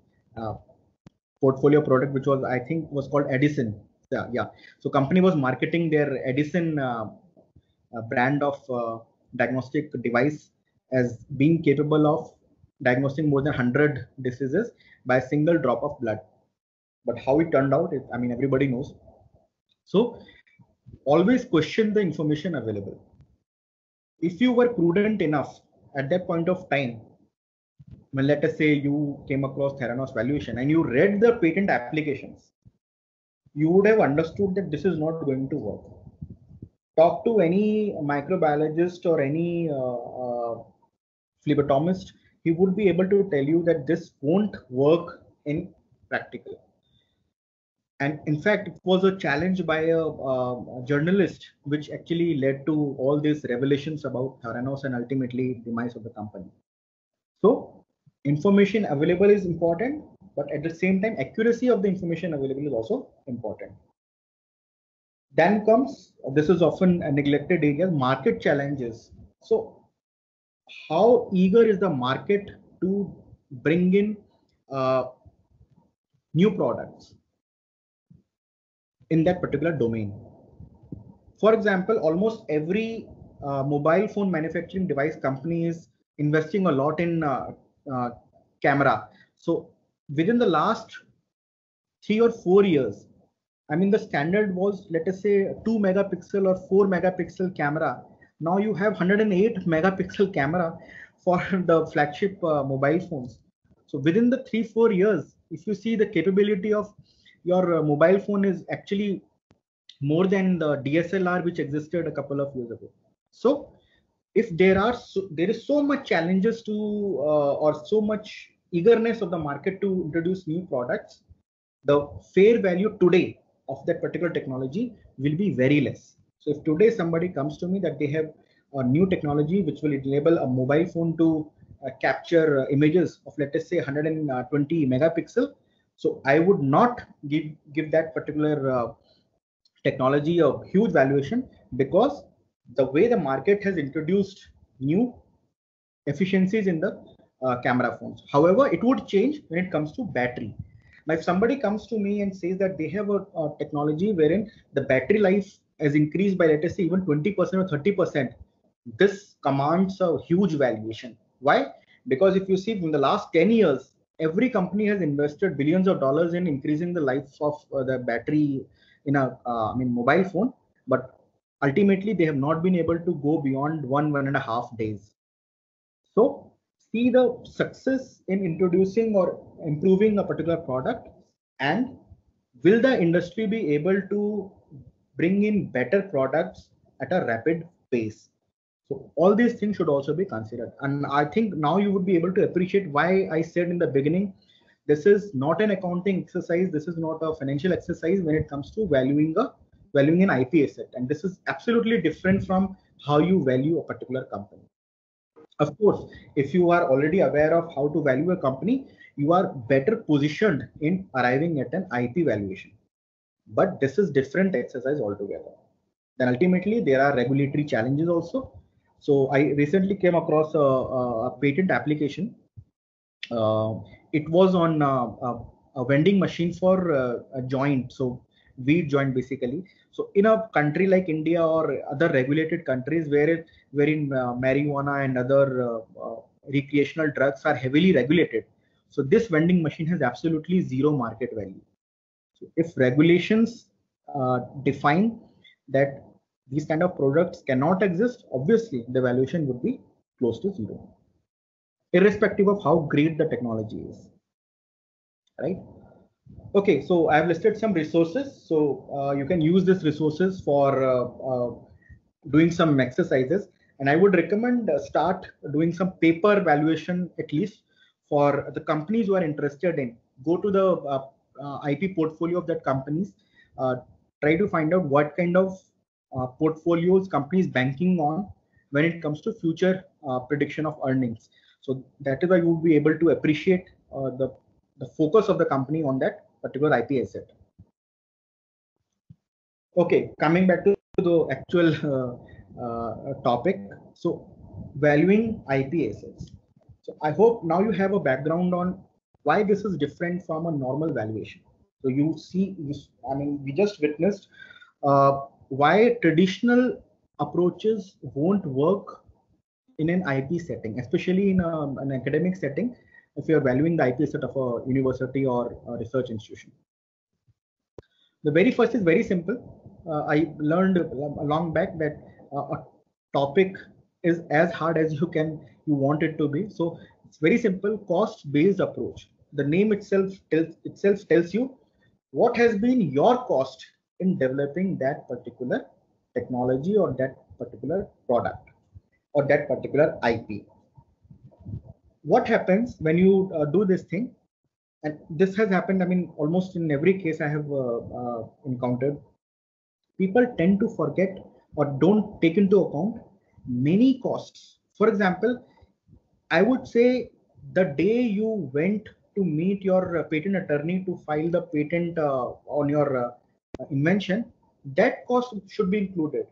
Speaker 1: portfolio product, which was I think was called Edison. Yeah, yeah. So company was marketing their Edison uh, uh, brand of uh, diagnostic device as being capable of diagnosing more than 100 diseases by a single drop of blood but how it turned out, I mean, everybody knows. So always question the information available. If you were prudent enough at that point of time, well, let us say you came across Theranos valuation and you read the patent applications, you would have understood that this is not going to work. Talk to any microbiologist or any uh, uh, phlebotomist, he would be able to tell you that this won't work in practical. And in fact it was a challenge by a, a, journalist which actually led to all these revelations about theranos and ultimately demise of the company. So information available is important but at the same time accuracy of the information available is also important then comes this is often a neglected area market challenges so how eager is the market to bring in uh, new products in that particular domain. For example, almost every uh, mobile phone manufacturing device company is investing a lot in uh, uh, camera. So within the last three or four years, I mean, the standard was, let us say, two megapixel or four megapixel camera. Now you have 108 megapixel camera for the flagship uh, mobile phones. So within the three, four years, if you see the capability of your uh, mobile phone is actually more than the DSLR which existed a couple of years ago. So if there are so, there is so much challenges to uh, or so much eagerness of the market to introduce new products, the fair value today of that particular technology will be very less. So if today somebody comes to me that they have a new technology which will enable a mobile phone to uh, capture uh, images of let us say 120 megapixel so I would not give give that particular uh, technology a huge valuation because the way the market has introduced new efficiencies in the uh, camera phones. However, it would change when it comes to battery. Now, if somebody comes to me and says that they have a, a technology wherein the battery life has increased by, let us say, even 20% or 30%, this commands a huge valuation. Why? Because if you see in the last 10 years, every company has invested billions of dollars in increasing the life of uh, the battery in a uh, I mean mobile phone, but ultimately they have not been able to go beyond one one and a half days. So see the success in introducing or improving a particular product, and will the industry be able to bring in better products at a rapid pace? So all these things should also be considered. And I think now you would be able to appreciate why I said in the beginning, this is not an accounting exercise. This is not a financial exercise when it comes to valuing a valuing an IP asset. And this is absolutely different from how you value a particular company. Of course, if you are already aware of how to value a company, you are better positioned in arriving at an IP valuation. But this is different exercise altogether. Then ultimately there are regulatory challenges also so I recently came across a, a patent application. Uh, it was on uh, a, a, vending machine for uh, a joint, so weed joint basically. So in a country like India or other regulated countries where it, wherein uh, marijuana and other uh, uh, recreational drugs are heavily regulated, so this vending machine has absolutely zero market value. So if regulations define that these kind of products cannot exist, obviously the valuation would be close to zero, irrespective of how great the technology is. Right? Okay, so I have listed some resources. So uh, you can use these resources for uh, uh, doing some exercises. And I would recommend uh, start doing some paper valuation at least for the companies who are interested in. Go to the uh, uh, IP portfolio of that companies. try to find out what kind of portfolios companies banking on when it comes to future prediction of earnings. So that is why you will be able to appreciate the, the focus of the company on that particular IP asset. Okay, coming back to the actual uh, uh, topic. So valuing IP assets. So I hope now you have a background on why this is different from a normal valuation. So you see, I mean, we just witnessed uh, why traditional approaches won't work in an IP setting, especially in a, an academic setting, if you're valuing the IP set of a university or a research institution. The very first is very simple. Uh, I learned long back that uh, a topic is as hard as you can you want it to be. So it's very simple cost-based approach. The name itself tells itself tells you what has been your cost in developing that particular technology or that particular product or that particular IP. What happens when you uh, do this thing? And this has happened, I mean, almost in every case I have uh, uh, encountered. People tend to forget or don't take into account many costs. For example, I would say the day you went to meet your uh, patent attorney to file the patent on your invention, that cost should be included.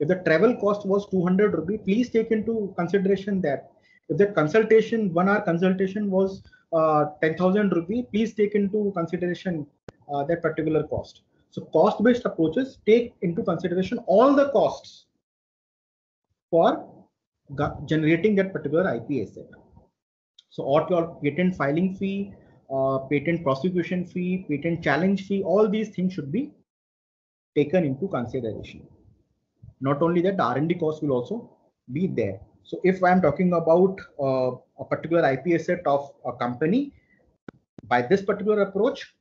Speaker 1: If the travel cost was 200 rupee, please take into consideration that. If the consultation, one hour consultation was uh, 10,000 rupee, please take into consideration uh, that particular cost. So cost-based approaches take into consideration all the costs for generating that particular IP asset. So what your patent filing fee, uh, patent prosecution fee, patent challenge fee, all these things should be taken into consideration. Not only that, the R&D cost will also be there. So if I'm talking about uh, a particular IP asset of a company, by this particular approach,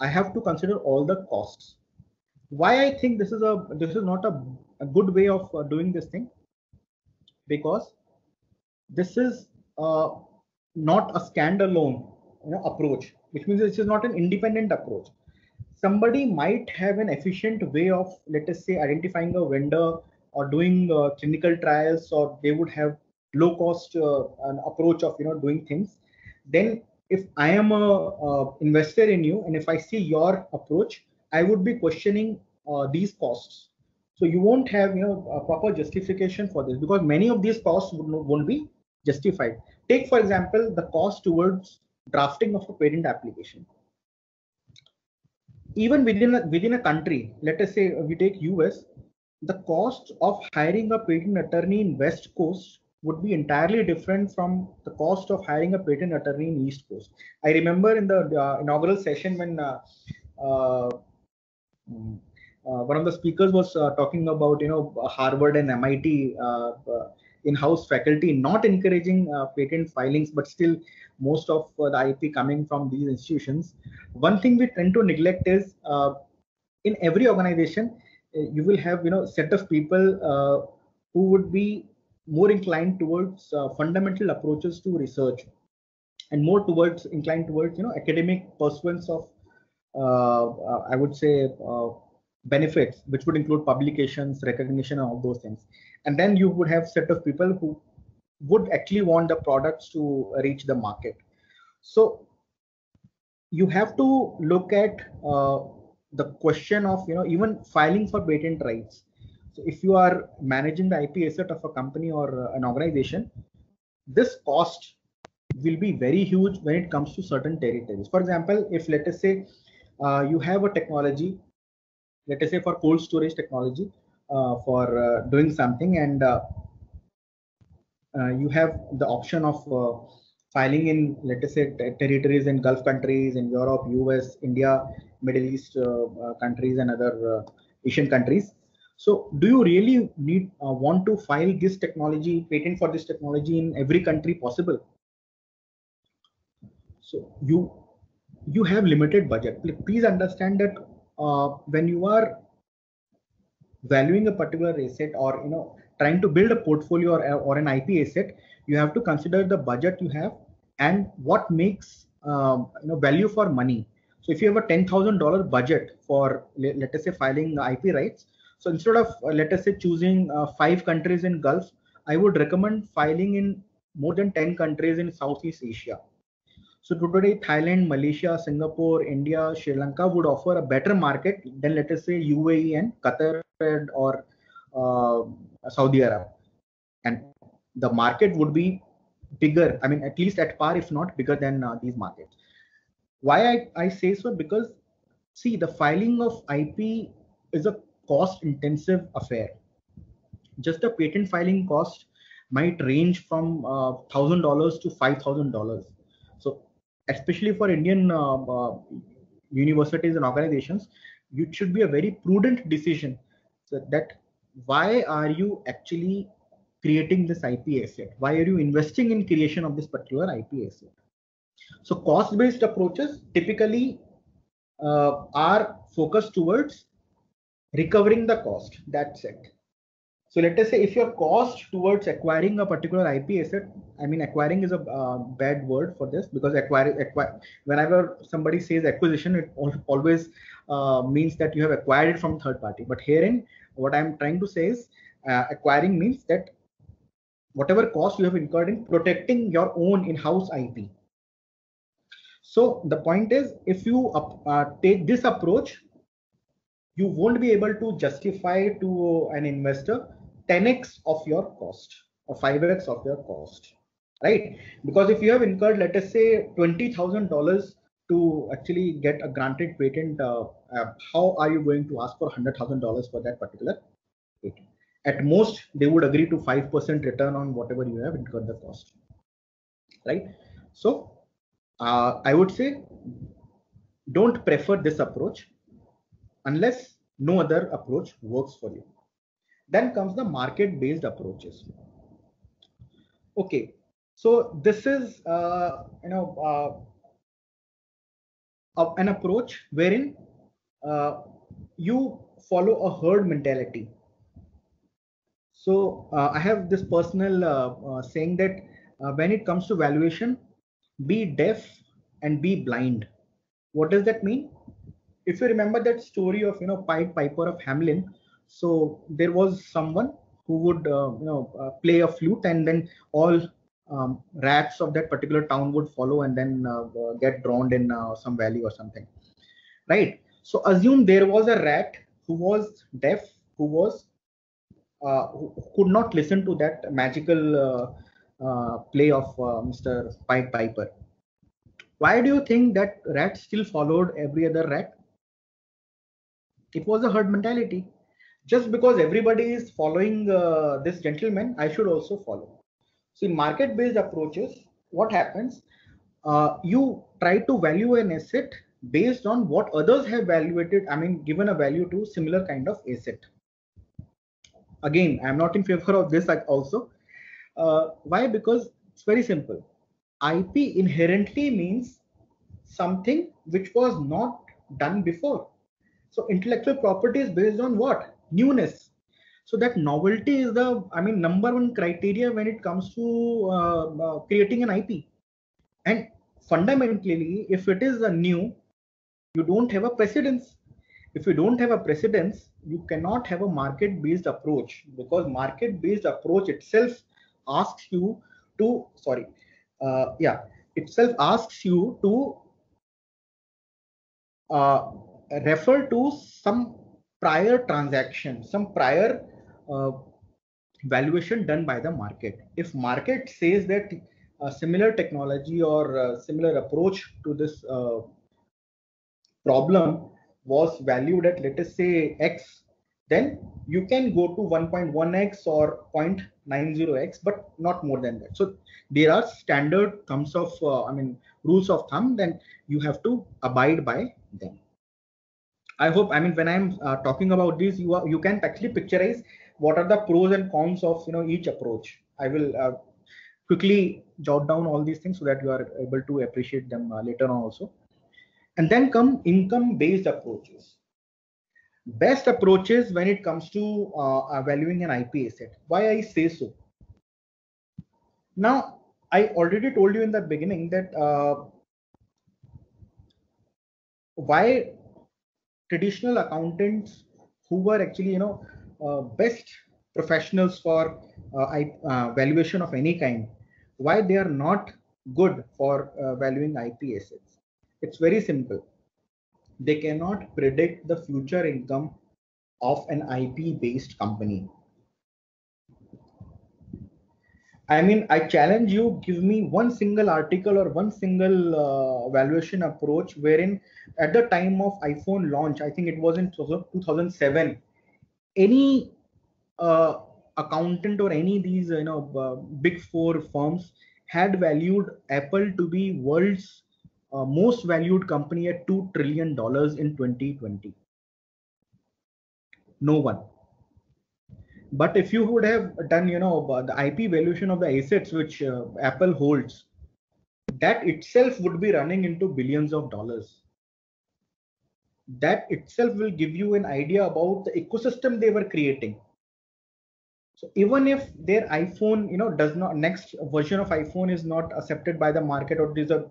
Speaker 1: I have to consider all the costs. Why I think this is a this is not a, a good way of uh, doing this thing, because this is uh, not a standalone you know, approach, which means this is not an independent approach. Somebody might have an efficient way of, let us say, identifying a vendor or doing uh, clinical trials, or they would have low cost uh, an approach of you know doing things. Then, if I am a, a, investor in you, and if I see your approach, I would be questioning uh, these costs. So you won't have you know a proper justification for this because many of these costs won't be justified. Take for example the cost towards drafting of a patent application. Even within a, within a country, let us say we take US, the cost of hiring a patent attorney in West Coast would be entirely different from the cost of hiring a patent attorney in East Coast. I remember in the uh, inaugural session when uh, uh, uh, one of the speakers was uh, talking about you know Harvard and MIT uh, in-house faculty not encouraging patent filings, but still most of the IP coming from these institutions. One thing we tend to neglect is in every organization you will have you know set of people who would be more inclined towards uh, fundamental approaches to research and more towards inclined towards you know academic pursuance of uh, uh, i would say benefits, which would include publications, recognition, and all those things. And then you would have set of people who would actually want the products to reach the market. So you have to look at uh, the question of you know even filing for patent rights. So if you are managing the IP asset of a company or uh, an organization, this cost will be very huge when it comes to certain territories. For example, if let us say uh, you have a technology let us say for cold storage technology uh, for uh, doing something and uh, you have the option of filing in let us say territories in gulf countries in europe us india middle east countries and other asian countries. So do you really need uh, want to file this technology patent for this technology in every country possible? So you you have limited budget. Please understand that uh, when you are valuing a particular asset or you know trying to build a portfolio or, or an ip asset you have to consider the budget you have and what makes um, you know value for money so if you have a $10000 budget for let us say filing ip rights so instead of uh, let us say choosing uh, five countries in gulf i would recommend filing in more than 10 countries in southeast asia so today, Thailand, Malaysia, Singapore, India, Sri Lanka would offer a better market than let us say UAE and Qatar or uh, Saudi Arabia. And the market would be bigger. I mean, at least at par, if not bigger than uh, these markets. Why I, I say so? Because see, the filing of IP is a cost intensive affair. Just a patent filing cost might range from uh, $1,000 to $5,000 So, especially for Indian uh, uh, universities and organizations, it should be a very prudent decision so that why are you actually creating this IP asset? Why are you investing in creation of this particular IP asset? So cost-based approaches typically uh, are focused towards recovering the cost. That's it. So let us say if your cost towards acquiring a particular IP asset, I mean acquiring is a uh, bad word for this because acquire, acquire whenever somebody says acquisition, it always uh, means that you have acquired it from third party. But herein, what I'm trying to say is uh, acquiring means that whatever cost you have incurred in protecting your own in-house IP. So the point is, if you uh, take this approach, you won't be able to justify to an investor 10x of your cost or 5x of your cost right? Because if you have incurred let us say $20000 to actually get a granted patent uh, uh, how are you going to ask for $100000 for that particular patent? At most they would agree to 5% return on whatever you have incurred the cost right? So uh, i would say don't prefer this approach unless no other approach works for you then comes the market-based approaches. Okay, so this is uh, you know uh, an approach wherein uh, you follow a herd mentality. So uh, I have this personal uh, saying that when it comes to valuation, be deaf and be blind. What does that mean? If you remember that story of you know Pied Piper of Hamelin, so there was someone who would uh, you know uh, play a flute and then all um, rats of that particular town would follow and then uh, get drowned in uh, some valley or something right so assume there was a rat who was deaf who was uh, who could not listen to that magical uh, play of uh, Mr. Pied Piper. Why do you think that rat still followed every other rat? It was a herd mentality. Just because everybody is following uh, this gentleman, I should also follow. See, market-based approaches, what happens? Uh, you try to value an asset based on what others have evaluated, I mean, given a value to similar kind of asset. Again, I'm not in favor of this also. Uh, why? Because it's very simple. IP inherently means something which was not done before. So intellectual property is based on what? Newness. So that novelty is the, I mean, number one criteria when it comes to uh, uh, creating an IP. And fundamentally, if it is a new, you don't have a precedence. If you don't have a precedence, you cannot have a market-based approach because market-based approach itself asks you to, sorry, uh, yeah, itself asks you to uh, refer to some prior transaction, some prior uh, valuation done by the market. If market says that a similar technology or similar approach to this uh, problem was valued at let us say x then you can go to 1.1x or 0.90x but not more than that. So there are standard thumbs of uh, i mean rules of thumb then you have to abide by them. I hope i mean when i'm uh, talking about this you are you can actually picturize what are the pros and cons of you know each approach. I will uh, quickly jot down all these things so that you are able to appreciate them uh, later on also. And then come income based approaches best approaches when it comes to uh, valuing an IP asset. Why I say so? Now, I already told you in the beginning that uh, why traditional accountants who were actually, you know, uh, best professionals for uh, uh, valuation of any kind, why they are not good for uh, valuing IP assets. It's very simple they cannot predict the future income of an IP based company. I mean, I challenge you, give me one single article or one single uh, valuation approach wherein at the time of iPhone launch, I think it was in 2007, any uh, accountant or any these you know uh, big four firms had valued Apple to be world's uh, most valued company at $2 trillion in 2020? No one. But if you would have done, you know, the IP valuation of the assets which uh, Apple holds, that itself would be running into billions of dollars. That itself will give you an idea about the ecosystem they were creating. So even if their iPhone, you know, does not next version of iPhone is not accepted by the market or there's a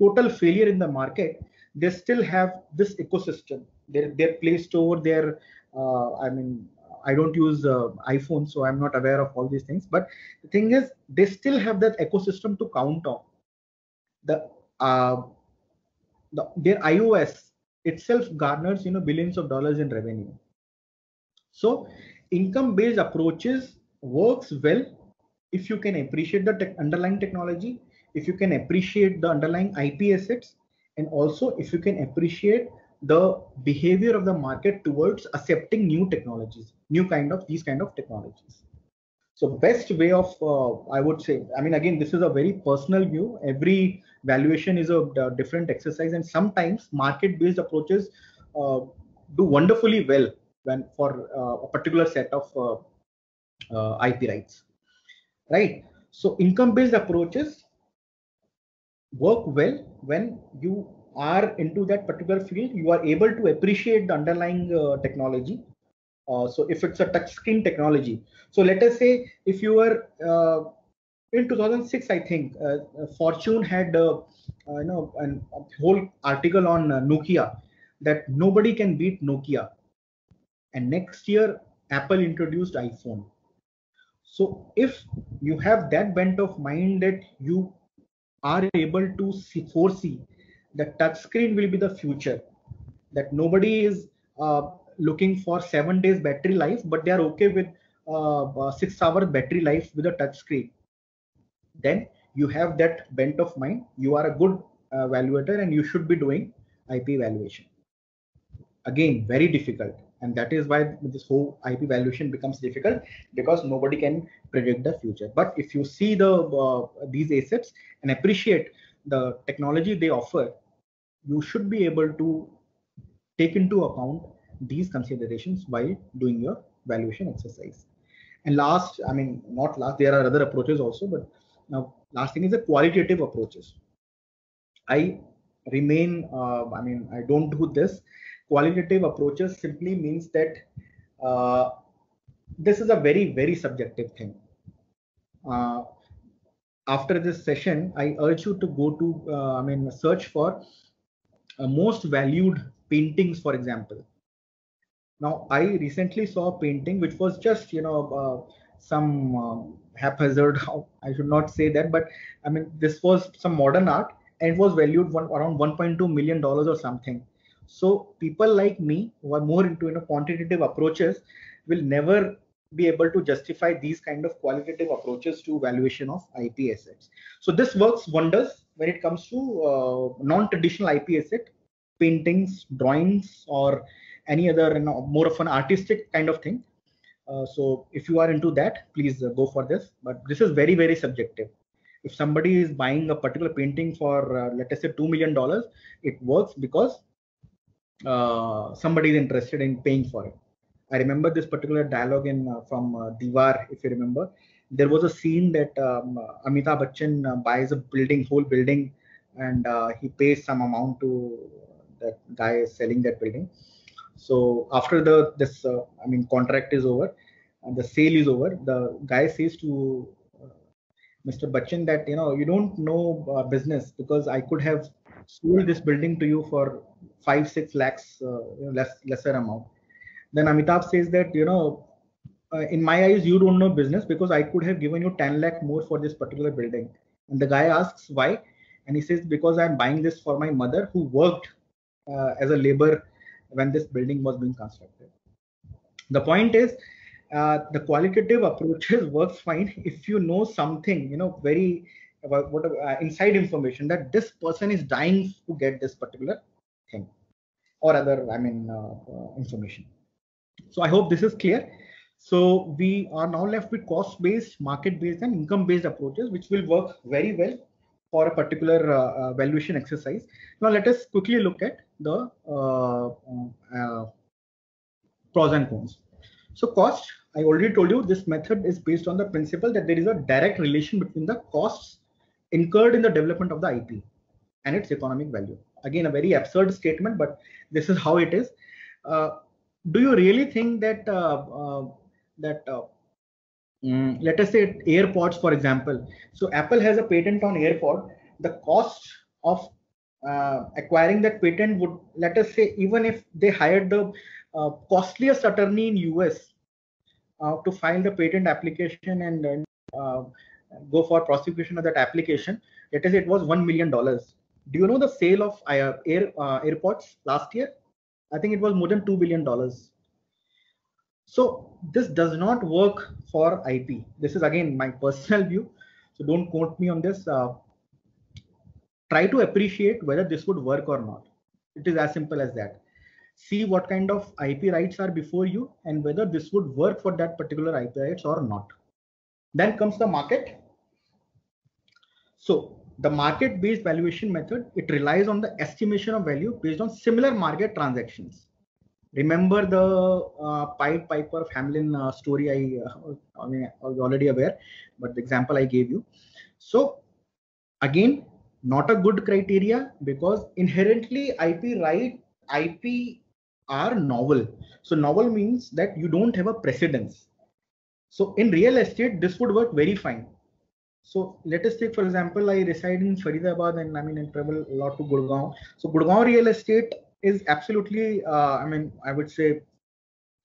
Speaker 1: total failure in the market, they still have this ecosystem. Their their Play Store, their uh, I mean, I don't use uh, iPhone, so I'm not aware of all these things. But the thing is, they still have that ecosystem to count on. The, uh, the their iOS itself garners you know billions of dollars in revenue. So income-based approaches works well if you can appreciate the te underlying technology if you can appreciate the underlying IP assets, and also if you can appreciate the behavior of the market towards accepting new technologies, new kind of these kind of technologies. So best way of, uh, I would say, I mean, again, this is a very personal view. Every valuation is a, a different exercise, and sometimes market-based approaches uh, do wonderfully well when for uh, a particular set of uh, uh, IP rights, right? So income-based approaches work well when you are into that particular field you are able to appreciate the underlying uh, technology. Uh, so if it's a touchscreen technology. So let us say if you were uh, in 2006 i think uh, fortune had uh, uh, you know an, a whole article on nokia that nobody can beat nokia. And next year apple introduced iphone. So if you have that bent of mind that you are able to see, foresee that touchscreen will be the future, that nobody is uh, looking for seven days battery life, but they are okay with uh, uh, six hour battery life with a touch screen, then you have that bent of mind. You are a good uh, evaluator and you should be doing IP evaluation. Again, very difficult. And that is why this whole IP valuation becomes difficult because nobody can predict the future. But if you see the uh, these assets and appreciate the technology they offer, you should be able to take into account these considerations while doing your valuation exercise. And last, I mean, not last, there are other approaches also, but now last thing is the qualitative approaches. I remain, uh, I mean, I don't do this. Qualitative approaches simply means that uh, this is a very, very subjective thing. Uh, after this session, I urge you to go to, uh, I mean, search for uh, most valued paintings, for example. Now, I recently saw a painting which was just, you know, uh, some um, haphazard, I should not say that, but I mean, this was some modern art and it was valued one, around 1.2 million dollars or something. So people like me who are more into you know quantitative approaches will never be able to justify these kind of qualitative approaches to valuation of IP assets. So this works wonders when it comes to uh, non-traditional IP asset, paintings, drawings, or any other you know, more of an artistic kind of thing. Uh, so if you are into that, please uh, go for this. But this is very, very subjective. If somebody is buying a particular painting for, uh, let us say, $2 million, it works because uh, somebody is interested in paying for it. I remember this particular dialogue in uh, from uh, Deewaar, if you remember. There was a scene that um, Amitabh Bachchan buys a building, whole building, and he pays some amount to that guy selling that building so after the this uh, I mean contract is over and the sale is over, the guy says to uh, Mr. Bachchan that you know you don't know uh, business because I could have sold this building to you for five six lakhs uh, less lesser amount. Then Amitabh says that you know uh, in my eyes you don't know business because I could have given you 10 lakh more for this particular building. And the guy asks why, and he says because I'm buying this for my mother who worked uh, as a labor when this building was being constructed. The point is, uh, the qualitative approaches works fine if you know something, you know, very what uh, inside information that this person is dying to get this particular thing or other, I mean, uh, uh information. So I hope this is clear. So we are now left with cost-based, market-based, and income-based approaches, which will work very well for a particular uh, uh, valuation exercise. Now let us quickly look at the uh, uh, pros and cons. So cost, I already told you this method is based on the principle that there is a direct relation between the costs incurred in the development of the IP and its economic value. Again, a very absurd statement, but this is how it is. Uh, do you really think that uh, uh, that mm, let us say AirPods, for example. So Apple has a patent on AirPod. The cost of uh, acquiring that patent would let us say even if they hired the uh, costliest attorney in US uh, to file the patent application and uh, go for prosecution of that application, let us say it was one million dollars. Do you know the sale of uh, Air uh, AirPods last year? I think it was more than two billion dollars. So this does not work for IP. This is again my personal view. So don't quote me on this try to appreciate whether this would work or not. It is as simple as that. See what kind of IP rights are before you and whether this would work for that particular IP rights or not. Then comes the market. So the market-based valuation method, it relies on the estimation of value based on similar market transactions. Remember the uh, Pied Piper of Hamelin uh, story I, uh, I mean, I was already aware, but the example I gave you. So again, not a good criteria because inherently IP right IP are novel. So novel means that you don't have a precedence. So in real estate, this would work very fine. So let us take, for example, I reside in Faridabad and I mean, I travel a lot to Gurgaon. So Gurgaon real estate is absolutely, uh, I mean, I would say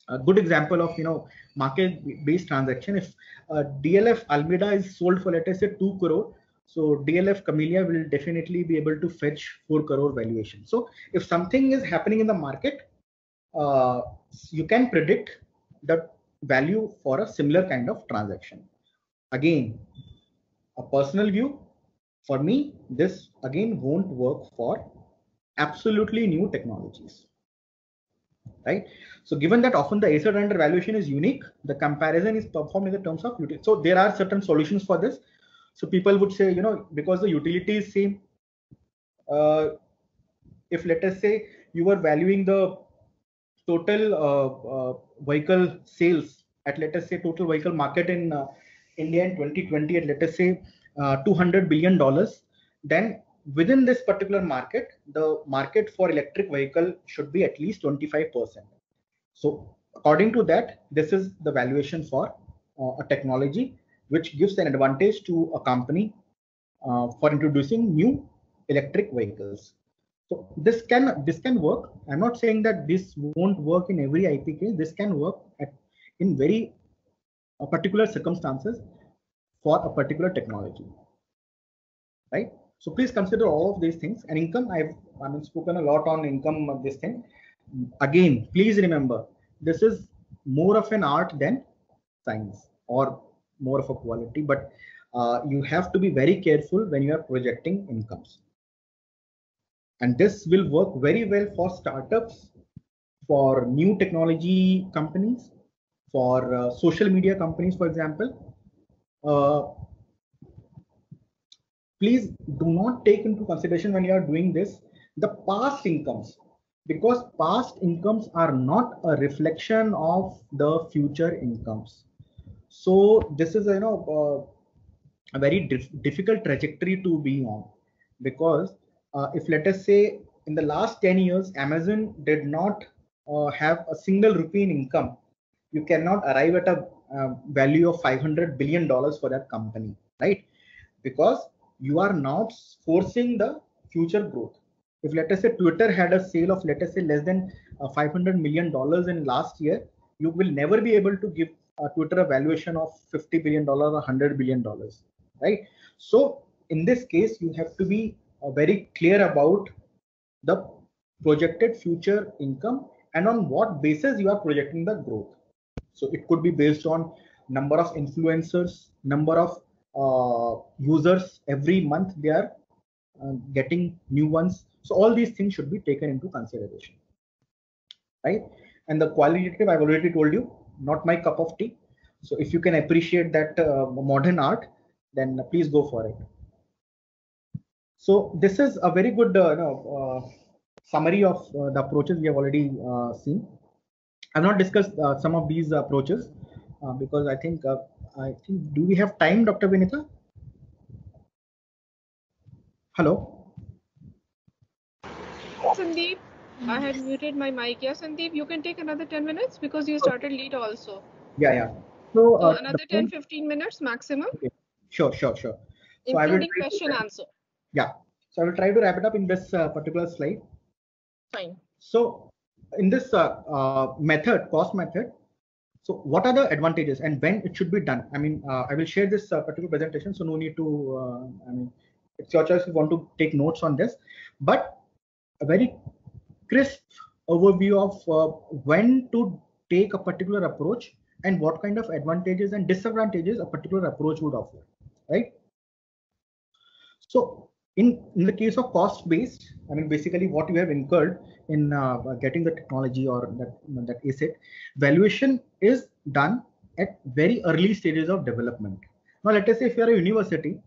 Speaker 1: a good example of, you know, market based transaction. If uh, DLF Almeda is sold for, let us say, 2 crore, so DLF Camellia will definitely be able to fetch 4 crore valuation. So if something is happening in the market, uh, you can predict the value for a similar kind of transaction. Again, a personal view, for me, this again won't work for absolutely new technologies, right? So given that often the asset under valuation is unique, the comparison is performed in the terms of utility. So there are certain solutions for this. So people would say, you know, because the utility is same, uh, if let us say you are valuing the total uh, uh, vehicle sales at let us say total vehicle market in uh, India in 2020 at let us say uh, 200 billion dollars, then within this particular market, the market for electric vehicle should be at least 25 percent. So according to that, this is the valuation for uh, a technology which gives an advantage to a company uh, for introducing new electric vehicles. So this can this can work. I'm not saying that this won't work in every IP case. This can work at, in very uh, particular circumstances for a particular technology, right? So please consider all of these things. And income, I've I mean spoken a lot on income of this thing. Again, please remember this is more of an art than science or more of a quality, but uh, you have to be very careful when you are projecting incomes. And this will work very well for startups, for new technology companies, for uh, social media companies, for example. Uh, please do not take into consideration when you are doing this the past incomes because past incomes are not a reflection of the future incomes so this is you know uh, a very dif difficult trajectory to be on because uh, if let us say in the last 10 years amazon did not uh, have a single rupee in income you cannot arrive at a uh, value of 500 billion dollars for that company right because you are not forcing the future growth. If let us say Twitter had a sale of let us say less than uh, 500 million dollars in last year, you will never be able to give uh, Twitter a valuation of 50 billion dollars or 100 billion dollars, right? So in this case, you have to be uh, very clear about the projected future income and on what basis you are projecting the growth. So it could be based on number of influencers, number of uh, users every month they are uh, getting new ones. So all these things should be taken into consideration. Right? And the qualitative i've already told you not my cup of tea. So if you can appreciate that uh, modern art then please go for it. So this is a very good uh, uh, summary of uh, the approaches we have already seen i've not discussed some of these approaches because i think I think, do we have time, Dr. Vinita? Hello?
Speaker 2: Sandeep, I had muted my mic. Yeah, Sandeep, you can take another 10 minutes because you started late also.
Speaker 1: Yeah, yeah.
Speaker 2: So, so uh, another 10, 15 minutes maximum. Okay.
Speaker 1: Sure, sure, sure.
Speaker 2: So Including question to, answer.
Speaker 1: Yeah. So I will try to wrap it up in this uh, particular slide.
Speaker 2: Fine.
Speaker 1: So in this uh, uh method, cost method, so what are the advantages and when it should be done? I mean, uh, I will share this particular presentation, so no need to, I mean, it's your choice if you want to take notes on this, but a very crisp overview of when to take a particular approach and what kind of advantages and disadvantages a particular approach would offer, right? So in, in the case of cost based, I mean, basically what you have incurred in uh, getting the technology or that, that asset, valuation is done at very early stages of development. Now, let us say if you're a university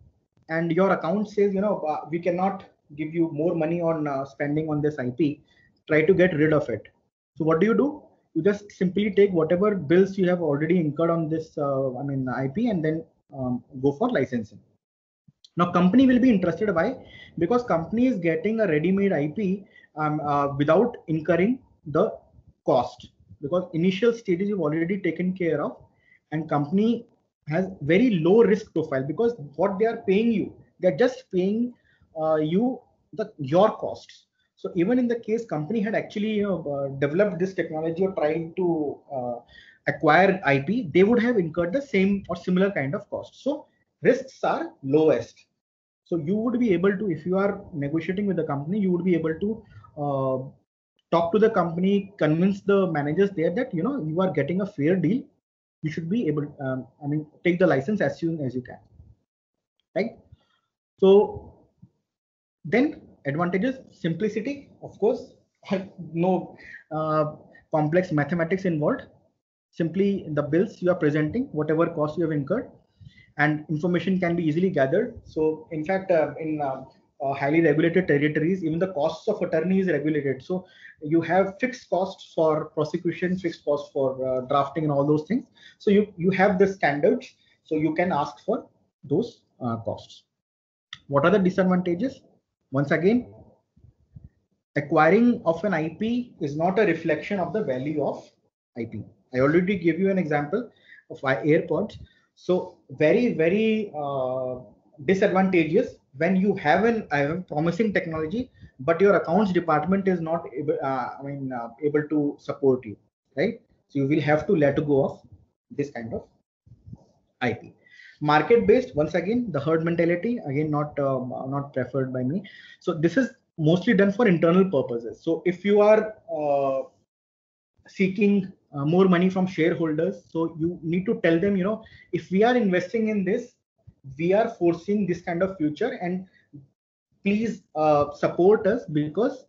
Speaker 1: and your account says, you know, uh, we cannot give you more money on uh, spending on this IP, try to get rid of it. So what do you do? You just simply take whatever bills you have already incurred on this, uh, I mean, IP and then um, go for licensing. Now, company will be interested why? Because company is getting a ready-made IP um, uh, without incurring the cost. Because initial stages you've already taken care of, and company has very low risk profile because what they are paying you, they're just paying uh, you the your costs. So even in the case company had actually you know, uh, developed this technology or trying to uh, acquire IP, they would have incurred the same or similar kind of cost. So risks are lowest so you would be able to, if you are negotiating with the company, you would be able to uh, talk to the company, convince the managers there that you know you are getting a fair deal. You should be able, um, I mean, take the license as soon as you can, right? So then advantages, simplicity, of course, no uh, complex mathematics involved. Simply the bills you are presenting, whatever cost you have incurred, and information can be easily gathered. So in fact, uh, in uh, uh, highly regulated territories, even the costs of attorney is regulated. So you have fixed costs for prosecution, fixed costs for uh, drafting and all those things. So you, you have the standards, so you can ask for those uh, costs. What are the disadvantages? Once again, acquiring of an IP is not a reflection of the value of IP. I already gave you an example of AirPods. So very, very uh, disadvantageous when you have an uh, promising technology, but your accounts department is not able, uh, I mean, uh, able to support you, right? So you will have to let go of this kind of IP. Market based, once again, the herd mentality, again, not um, not preferred by me. So this is mostly done for internal purposes. So if you are uh, seeking uh, more money from shareholders, so you need to tell them, you know, if we are investing in this, we are forcing this kind of future and please uh, support us because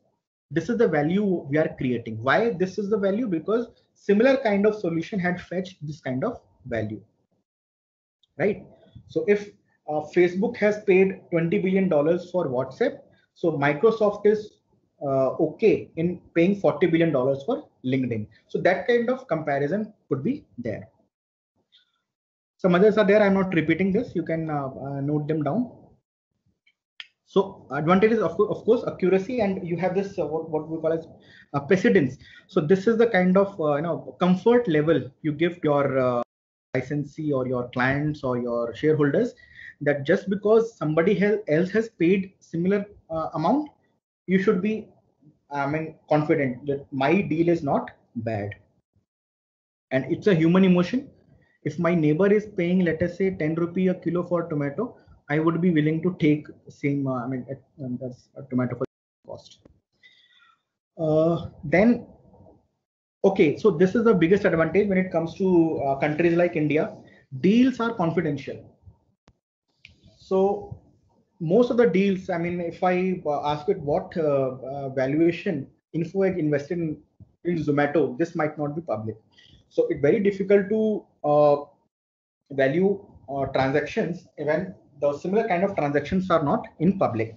Speaker 1: this is the value we are creating. Why this is the value? Because similar kind of solution had fetched this kind of value right? So if uh, facebook has paid 20 billion dollars for whatsapp so microsoft is uh, okay in paying 40 billion dollars for linkedin so that kind of comparison could be there some others are there. I'm not repeating this. You can uh, uh, note them down. So advantages of, of course accuracy and you have this uh, what, what we call as uh, precedence. So this is the kind of uh, you know comfort level you give your uh, licensee or your clients or your shareholders that just because somebody else has paid similar amount, you should be I mean confident that my deal is not bad. And it's a human emotion. If my neighbor is paying let us say 10 rupee a kilo for tomato i would be willing to take same uh, i mean um, that's a tomato for cost. Uh, then okay so this is the biggest advantage when it comes to uh, countries like india. Deals are confidential. So most of the deals i mean if i uh, ask it what uh, uh, valuation info invested in, in zomato this might not be public so it's very difficult to uh, value uh, transactions when the similar kind of transactions are not in public.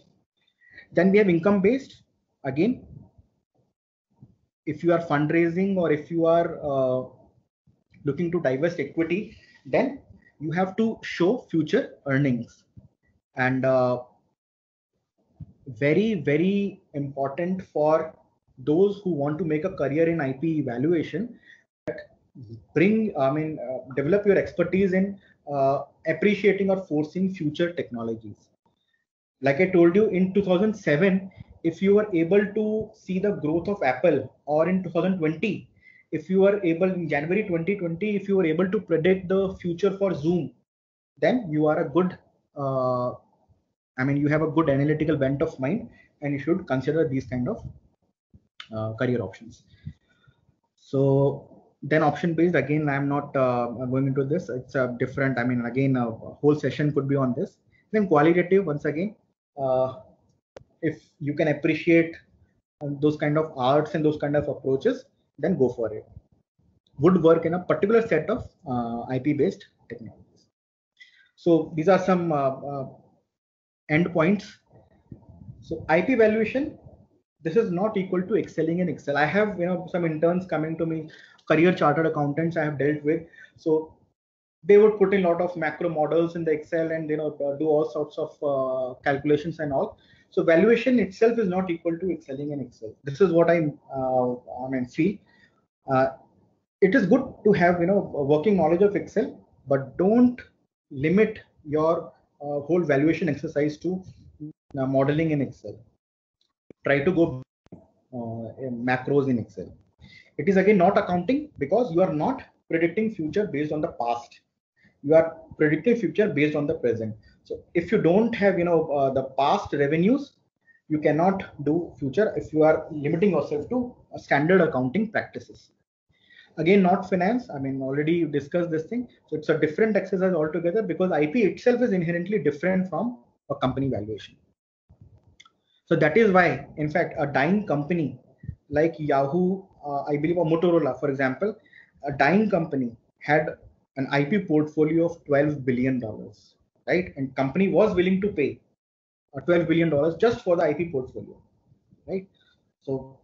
Speaker 1: Then we have income based. Again, if you are fundraising or if you are looking to divest equity, then you have to show future earnings. And uh, very, very important for those who want to make a career in IP evaluation bring, I mean, uh, develop your expertise in uh, appreciating or forcing future technologies. Like I told you in 2007, if you were able to see the growth of Apple or in 2020, if you were able in January 2020, if you were able to predict the future for Zoom, then you are a good, uh, I mean, you have a good analytical bent of mind and you should consider these kind of uh, career options. So then option based again i'm not uh, going into this. It's a different i mean again a whole session could be on this. Then qualitative once again uh, if you can appreciate those kind of arts and those kind of approaches then go for it. Would work in a particular set of uh, ip based technologies so these are some uh, uh, endpoints so ip valuation this is not equal to excelling in excel i have you know some interns coming to me career chartered accountants I have dealt with. So they would put in a lot of macro models in the Excel and you know uh, do all sorts of uh, calculations and all. So valuation itself is not equal to excelling in Excel. This is what I uh, I mean feel. Uh, it is good to have you know working knowledge of Excel, but don't limit your uh, whole valuation exercise to uh, modeling in Excel. Try to go macros in Excel. It is again not accounting because you are not predicting future based on the past. You are predicting future based on the present. So if you don't have, you know, uh, the past revenues, you cannot do future if you are limiting yourself to standard accounting practices. Again, not finance. I mean, already discussed this thing. So it's a different exercise altogether because IP itself is inherently different from a company valuation. So that is why, in fact, a dying company like Yahoo, uh, I believe, or Motorola, for example, a dying company had an IP portfolio of 12 billion dollars, right? And company was willing to pay uh, 12 billion dollars just for the IP portfolio, right? So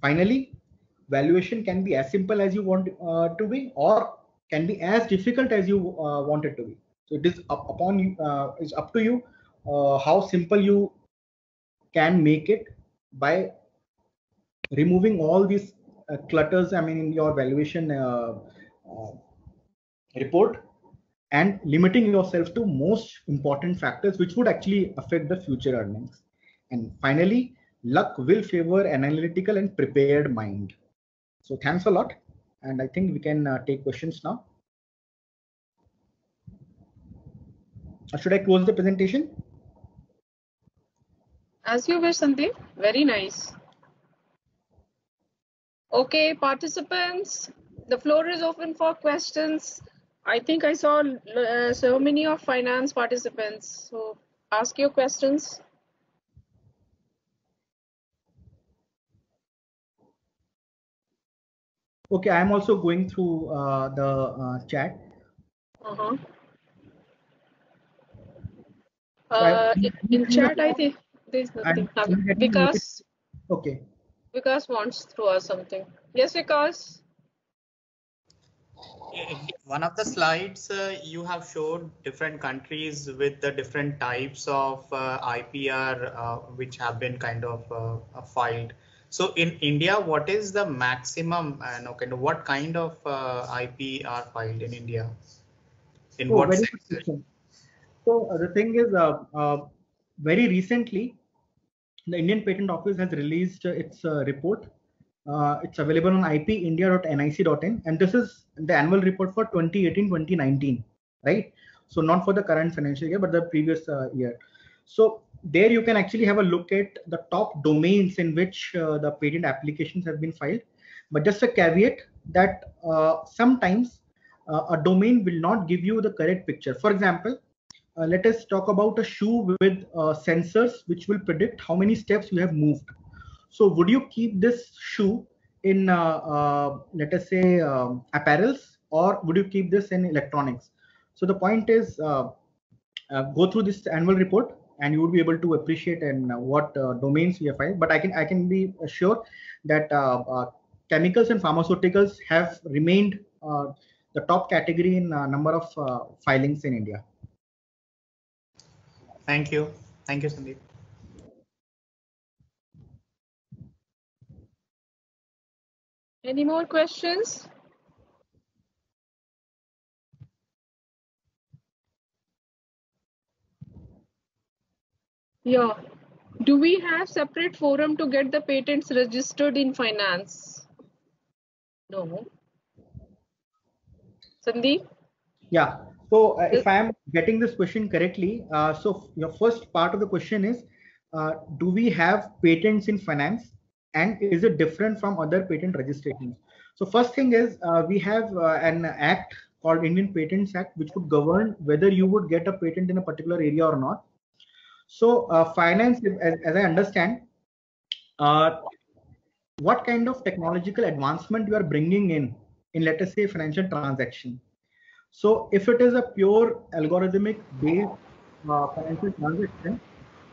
Speaker 1: finally, valuation can be as simple as you want uh, to be, or can be as difficult as you uh, want it to be. So it is up upon you, uh, up to you uh, how simple you can make it by removing all these uh, clutters i mean in your valuation uh, report and limiting yourself to most important factors which would actually affect the future earnings and finally luck will favor an analytical and prepared mind so thanks a lot and i think we can uh, take questions now uh, should i close the presentation
Speaker 2: as you wish, Sandeep. Very nice. Okay, participants, the floor is open for questions. I think I saw uh, so many of finance participants. So ask your questions.
Speaker 1: Okay, I'm also going through uh, the uh, chat.
Speaker 2: Uh-huh. Uh, in, in chat, I think there's nothing. Vikas.
Speaker 1: Okay.
Speaker 2: because wants to ask something. Yes, because
Speaker 3: One of the slides uh, you have showed different countries with the different types of uh, IPR uh, which have been kind of uh, filed. So in India, what is the maximum and okay, what kind of uh, IP are filed in India?
Speaker 1: In oh, what So uh, the thing is, very recently, the Indian Patent Office has released its uh, report. Uh, it's available on ipindia.nic.in, and this is the annual report for 2018-2019, right? So not for the current financial year, but the previous uh, year. So there you can actually have a look at the top domains in which uh, the patent applications have been filed. But just a caveat that uh, sometimes uh, a domain will not give you the correct picture. For example, uh, let us talk about a shoe with uh, sensors which will predict how many steps you have moved. So would you keep this shoe in, uh, let us say, um, apparels or would you keep this in electronics? So the point is go through this annual report and you would be able to appreciate in uh, what uh, domains we have filed. But I can I can be sure that uh, chemicals and pharmaceuticals have remained the top category in number of filings in India.
Speaker 3: Thank you. Thank you, Sandeep.
Speaker 2: Any more questions? Yeah. Do we have separate forum to get the patents registered in finance? No. Sandeep?
Speaker 1: Yeah. So uh, if I am getting this question correctly, uh, so your first part of the question is, uh, do we have patents in finance and is it different from other patent registrations? So first thing is uh, we have uh, an act called Indian Patents Act, which would govern whether you would get a patent in a particular area or not. So uh, finance, as, as, I understand, what kind of technological advancement you are bringing in, in let us say financial transaction so if it is a pure algorithmic based uh, financial transaction,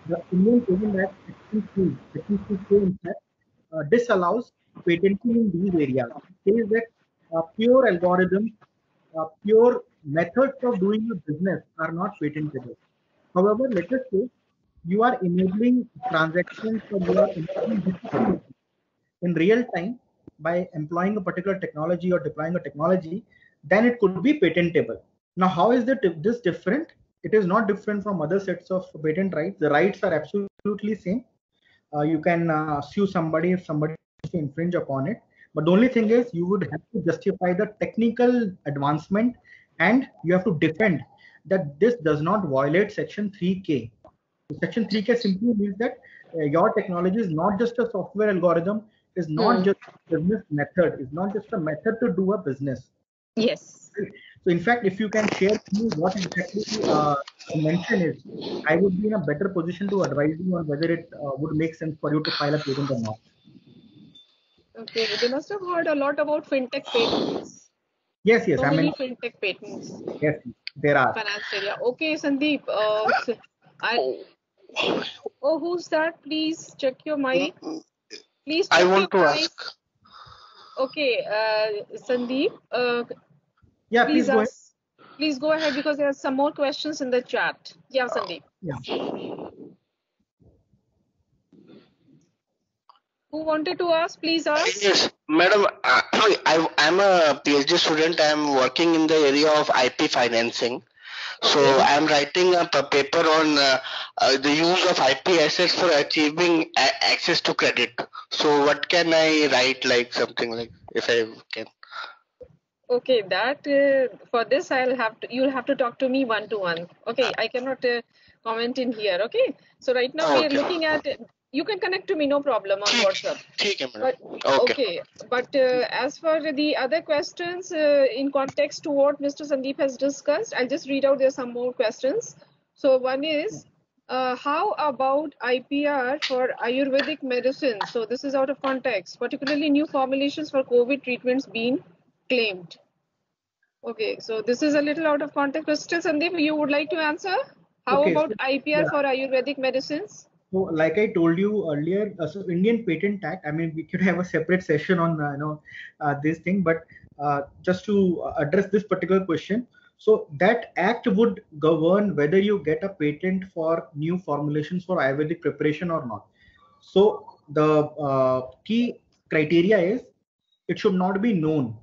Speaker 1: the Indian Patent Act Section 3, Section 3 in fact, uh, disallows patenting in these areas. It says that uh, pure algorithms, uh, pure methods of doing a business are not patentable. However, let us say you are enabling transactions in real time by employing a particular technology or deploying a technology then it could be patentable. Now, how is this different? It is not different from other sets of patent rights. The rights are absolutely same. Uh, you can uh, sue somebody if somebody infringe upon it. But the only thing is you would have to justify the technical advancement and you have to defend that this does not violate section 3k. Section 3k simply means that uh, your technology is not just a software algorithm, is not mm. just a business method, is not just a method to do a business.
Speaker 2: Yes.
Speaker 1: So in fact, if you can share with me what exactly uh, mention is, I would be in a better position to advise you on whether it uh, would make sense for you to file a patent or not.
Speaker 2: Okay, they must have heard a lot about fintech patents.
Speaker 1: Yes, yes.
Speaker 2: So I many mean, fintech patents.
Speaker 1: Yes, there are.
Speaker 2: Finance area. Okay, Sandeep. Uh, I, oh, who's that? Please check your mic. Please.
Speaker 4: I want to mic. ask.
Speaker 2: Okay, uh, Sandeep. Uh,
Speaker 1: yeah, please, please go ahead.
Speaker 2: Please go ahead because there are some more questions in the chat. Yeah, Sandeep.
Speaker 1: Yeah.
Speaker 2: Who wanted to ask? Please ask.
Speaker 4: Yes, madam. Uh, I, I'm a PhD student. I'm working in the area of IP financing. So I'm writing a paper on uh, uh, the use of IP assets for achieving access to credit. So what can I write like something like if I can?
Speaker 2: Okay, that uh, for this I'll have to you'll have to talk to me one to one. Okay, I cannot uh, comment in here. Okay, so right now okay. we are looking at you can connect to me no problem on whatsapp
Speaker 4: but, okay.
Speaker 2: okay but uh, as for the other questions uh, in context to what mr sandeep has discussed i'll just read out there some more questions so one is uh, how about IPR for Ayurvedic medicine? So this is out of context, particularly new formulations for COVID treatments being claimed. Okay, so this is a little out of context. Mr. Sandeep, you would like to answer? How okay, about so, IPR yeah. for Ayurvedic medicines?
Speaker 1: So, like I told you earlier, uh, so Indian Patent Act. I mean, we could have a separate session on uh, you know uh, this thing, but uh, just to address this particular question, so that act would govern whether you get a patent for new formulations for Ayurvedic preparation or not. So the uh, key criteria is it should not be known.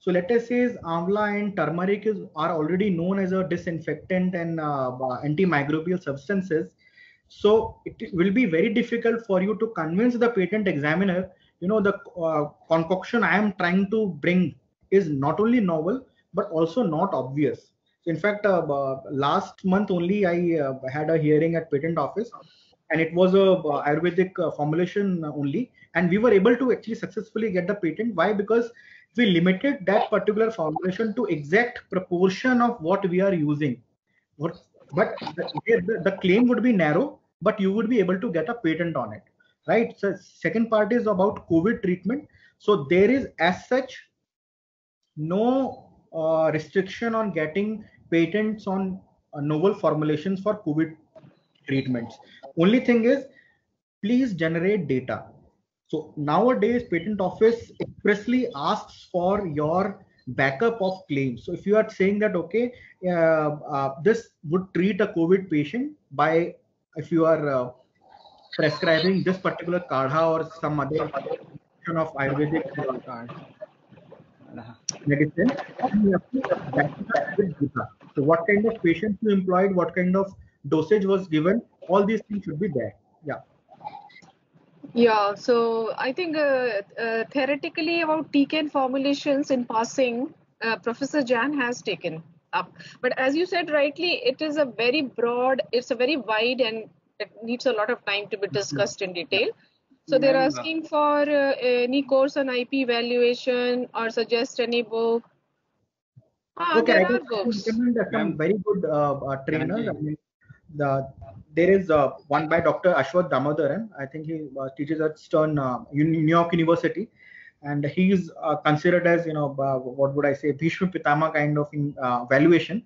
Speaker 1: So let us say amla and turmeric is are already known as a disinfectant and uh, antimicrobial substances so it will be very difficult for you to convince the patent examiner you know the uh, concoction i am trying to bring is not only novel but also not obvious. So in fact uh, uh, last month only i uh, had a hearing at patent office and it was a uh, ayurvedic uh, formulation only and we were able to actually successfully get the patent. Why? Because we limited that particular formulation to exact proportion of what we are using. What but the, the, claim would be narrow but you would be able to get a patent on it right? So second part is about covid treatment. So there is as such no uh, restriction on getting patents on uh, novel formulations for covid treatments. Only thing is please generate data. So nowadays patent office expressly asks for your backup of claims. So if you are saying that, okay, uh, uh, this would treat a COVID patient by, if you are uh, prescribing this particular kadha or some other of Ayurvedic medicine, so what kind of patients you employed, what kind of dosage was given, all these things should be there. Yeah.
Speaker 2: Yeah, so I think uh, uh, theoretically about TCAN formulations in passing, uh, Professor Jan has taken up. But as you said rightly, it is a very broad, it's a very wide and it needs a lot of time to be discussed in detail. So they're asking for uh, any course on IP valuation or suggest any book.
Speaker 1: Ah, okay, I books. recommend some very good uh, uh, trainers. I mean, the there is uh, one by Dr. Aswath Damodaran. I think he uh, teaches at Stern uh, New York University, and he is uh, considered as you know uh, what would I say Bhishma Pitama kind of in, uh, valuation.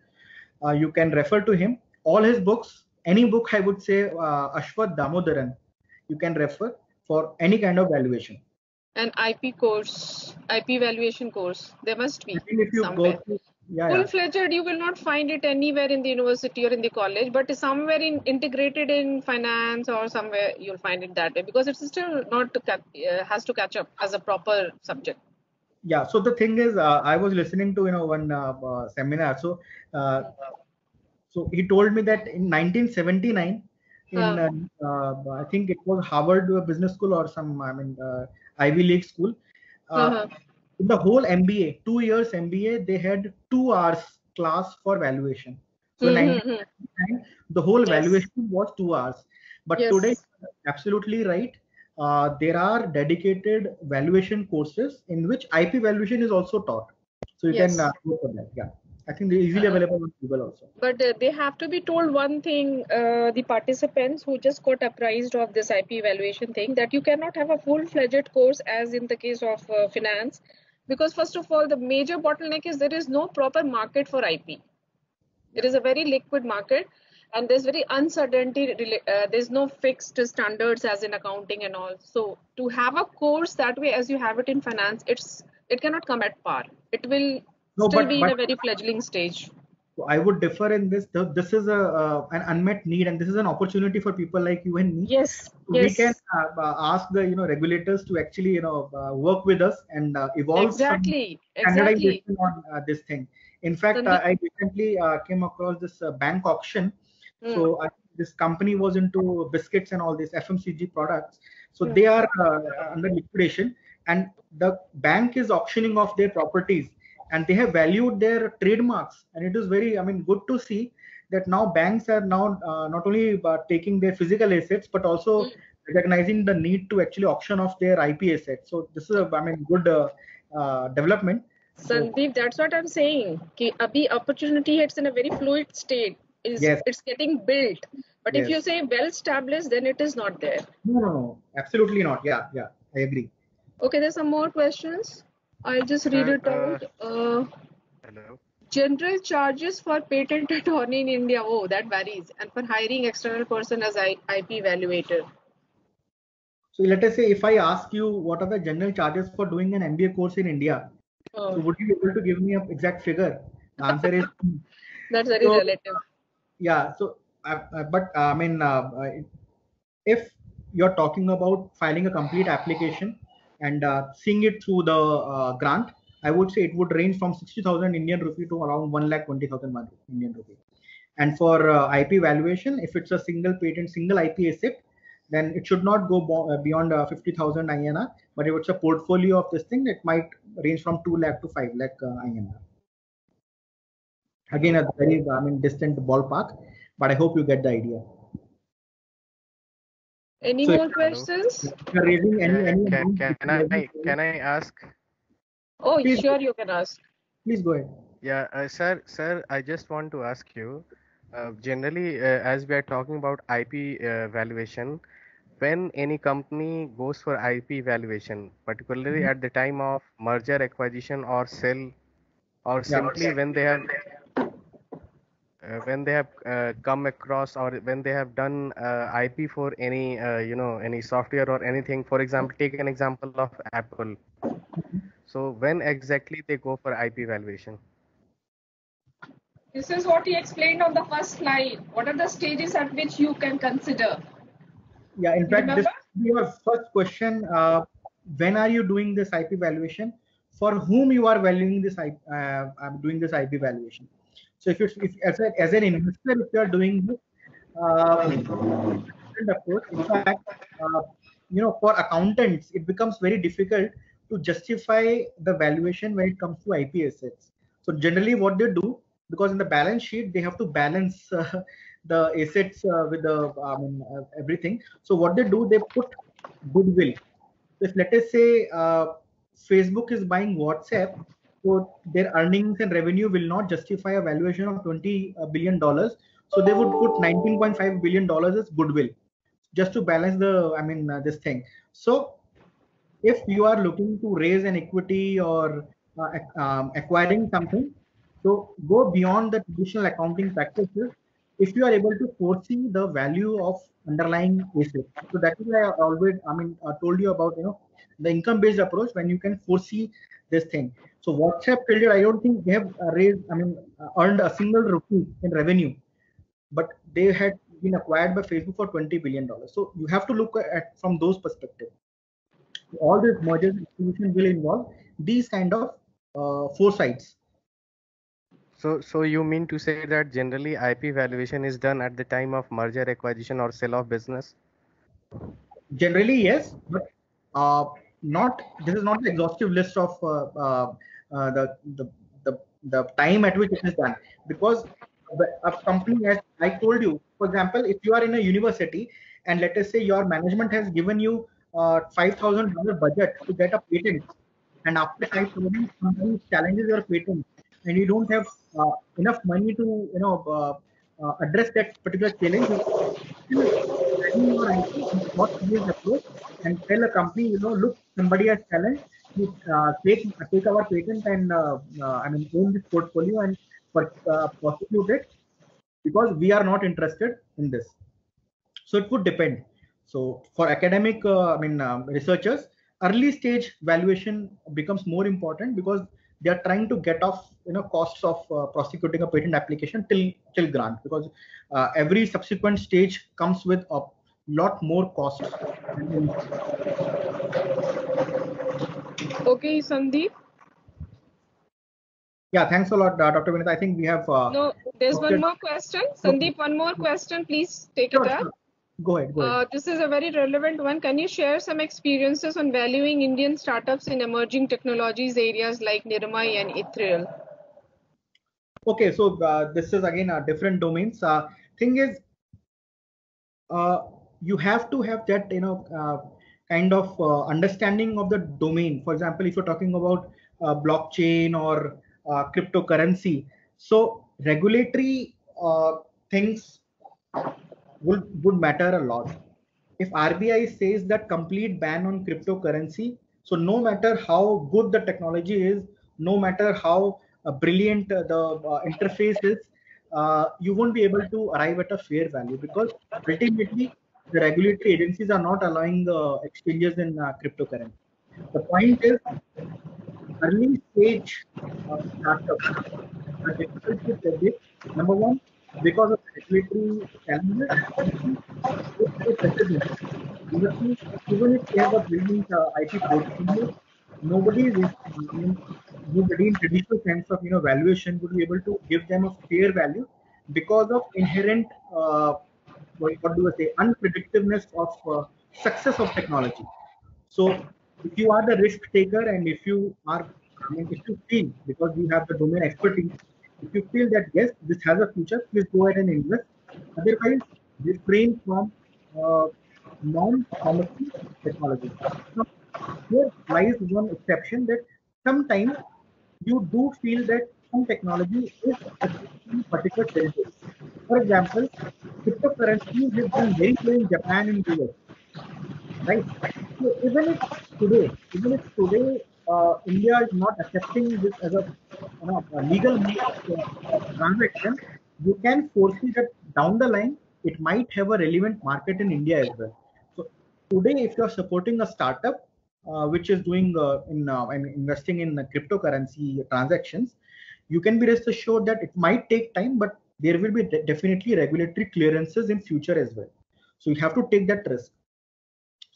Speaker 1: you can refer to him. All his books, any book I would say Aswath Damodaran, you can refer for any kind of valuation.
Speaker 2: An IP course, IP valuation course. There must be.
Speaker 1: if you somewhere. go to
Speaker 2: yeah, full-fledged yeah. you will not find it anywhere in the university or in the college but somewhere in integrated in finance or somewhere you'll find it that way because it's still not to, uh, has to catch up as a proper subject
Speaker 1: yeah so the thing is uh, i was listening to you know one uh, uh seminar so uh, so he told me that in 1979 in uh. i think it was harvard business school or some i mean ivy league school uh-huh in the whole MBA, two years MBA, they had two hours class for valuation. So mm-hmm. the whole yes. valuation was two hours. But yes. today, absolutely right. Uh, there are dedicated valuation courses in which IP valuation is also taught. So you yes. can uh, go for that. Yeah. I think they're easily uh-huh. available on Google also.
Speaker 2: But uh, they have to be told one thing, uh, the participants who just got apprised of this IP evaluation thing, that you cannot have a full-fledged course as in the case of uh, finance, because first of all, the major bottleneck is there is no proper market for IP. It is a very liquid market, and there's very uncertainty. Uh, there's no fixed standards as in accounting and all. So to have a course that way as you have it in finance, it's it cannot come at par. It will no, still but, be but, in a very fledgling stage.
Speaker 1: So I would differ in this. This is a uh, an unmet need, and this is an opportunity for people like you and me.
Speaker 2: Yes,
Speaker 1: we yes. can uh, uh, ask the you know regulators to actually you know uh, work with us and uh, evolve
Speaker 2: exactly
Speaker 1: standardization exactly. on uh, this thing. In fact, I recently came across this bank auction. Mm. So this company was into biscuits and all these FMCG products. So mm. they are under liquidation, and the bank is auctioning off their properties and they have valued their trademarks. And it is very i mean good to see that now banks are now uh, not only uh, taking their physical assets but also mm. recognizing the need to actually auction off their ip assets. So this is a i mean good uh, uh, development.
Speaker 2: Sandeep that's what i'm saying. Ki abhi opportunity it's in a very fluid state is yes. it's getting built. But yes. if you say well established then it is not there.
Speaker 1: No, no no. Absolutely not. Yeah yeah. I agree.
Speaker 2: Okay there's some more questions I'll just read uh, it out. Uh, hello. General charges for patent attorney in India. Oh, that varies. And for hiring external person as IP evaluator.
Speaker 1: So let us say if I ask you what are the general charges for doing an MBA course in India, oh. so would you be able to give me an exact figure? The answer is
Speaker 2: that's very so, relative.
Speaker 1: Yeah. So, uh, uh, but uh, I mean, uh, uh, if you're talking about filing a complete application and uh, seeing it through the uh, grant, I would say it would range from 60,000 Indian rupee to around 1 lakh 20,000 Indian rupee. And for uh, IP valuation, if it's a single patent, single IP asset, then it should not go beyond 50,000 INR. But if it's a portfolio of this thing, it might range from 2 lakh to 5 lakh INR. Again, a very I mean distant ballpark, but I hope you get the idea.
Speaker 2: Any so more questions?
Speaker 1: Raising any, any
Speaker 5: can, can, can I can I ask?
Speaker 2: Oh, Please, sure, you can ask.
Speaker 1: Please go ahead.
Speaker 5: Yeah, uh, sir, sir, I just want to ask you. Uh, generally, uh, as we are talking about IP uh, valuation, when any company goes for IP valuation, particularly mm -hmm. at the time of merger, acquisition, or sell, or simply yeah, when they have uh, when they have uh, come across or when they have done uh, IP for any you know any software or anything. For example, take an example of Apple. So when exactly they go for IP valuation?
Speaker 2: This is what he explained on the first slide. What are the stages at which you can consider?
Speaker 1: Yeah, in fact, Remember? this your first question. Uh, when are you doing this IP valuation? For whom you are valuing this? Uh, I'm doing this IP valuation. So if you if as, a, as an investor, if you are doing uh, approach, in fact, uh, you know, for accountants, it becomes very difficult to justify the valuation when it comes to IP assets. So generally, what they do, because in the balance sheet they have to balance uh, the assets uh, with the uh, everything. So what they do, they put goodwill. If let us say uh, Facebook is buying WhatsApp, so their earnings and revenue will not justify a valuation of 20 uh, billion dollars. So they would put 19.5 billion dollars as goodwill, just to balance the I mean uh, this thing. So if you are looking to raise an equity or uh, um, acquiring something, so go beyond the traditional accounting practices. If you are able to foresee the value of underlying assets, so that is why I always I mean I told you about you know the income-based approach when you can foresee this thing. So WhatsApp till I don't think they have uh, raised, I mean, uh, earned a single rupee in revenue, but they had been acquired by Facebook for 20 billion dollars. So you have to look at from those perspective. All these mergers and will involve these kind of uh, foresights.
Speaker 5: So, so you mean to say that generally IP valuation is done at the time of merger, acquisition, or sale of business?
Speaker 1: Generally, yes, but uh, not this is not the exhaustive list of uh, uh, uh, the, the the the time at which it is done. Because a company as I told you, for example, if you are in a university and let us say your management has given you uh, $5,000 budget to get a patent, and after 5,000 somebody challenges your patent, and you don't have uh, enough money to you know uh, address that particular challenge, what approach and tell a company, you know, look, somebody has challenged, uh, take take our patent and uh, uh, I mean own this portfolio and uh, prosecute it because we are not interested in this. So it would depend. So for academic, uh, I mean um, researchers, early stage valuation becomes more important because they are trying to get off you know costs of uh, prosecuting a patent application till till grant because uh, every subsequent stage comes with a lot more costs
Speaker 2: Okay, Sandeep.
Speaker 1: Yeah, thanks a lot, uh, Dr. Vinita. I think we have. Uh,
Speaker 2: no, there's one more question. Sandeep, one more question. Please take sure, it up. Sure.
Speaker 1: Go ahead. Go ahead. Uh,
Speaker 2: this is a very relevant one. Can you share some experiences on valuing Indian startups in emerging technologies areas like Nirmay and Ethereal?
Speaker 1: Okay, so uh, this is again a different domains. Uh, thing is, uh, you have to have that you know uh, kind of uh, understanding of the domain. For example, if you're talking about uh, blockchain or uh, cryptocurrency, so regulatory uh, things would would matter a lot. If RBI says that complete ban on cryptocurrency, so no matter how good the technology is, no matter how uh, brilliant the interface is, you won't be able to arrive at a fair value because ultimately the regulatory agencies are not allowing the exchanges in uh, cryptocurrency. The point is, early stage uh, startups are difficult to predict. Number one, because of regulatory challenges, even if they have a brilliant uh, IP portfolio, nobody is nobody in traditional sense of you know valuation would be able to give them a fair value because of inherent uh, what, do I say, unpredictiveness of uh, success of technology. So if you are the risk taker and if you are, I mean, if you feel, because you have the domain expertise, if you feel that yes, this has a future, please go ahead and invest. Otherwise, refrain from uh, non-promising technology. Now, here lies one exception that sometimes you do feel that some technology is a particular territory. For example, cryptocurrency has been very clear in Japan and US. Right? So even if today, even if today uh, India is not accepting this as a, you know, a legal uh, transaction, you can foresee that down the line it might have a relevant market in India as well. So today, if you're supporting a startup uh, which is doing uh, in uh, I mean, investing in cryptocurrency transactions, you can be rest assured that it might take time, but there will be de definitely regulatory clearances in future as well. So you have to take that risk.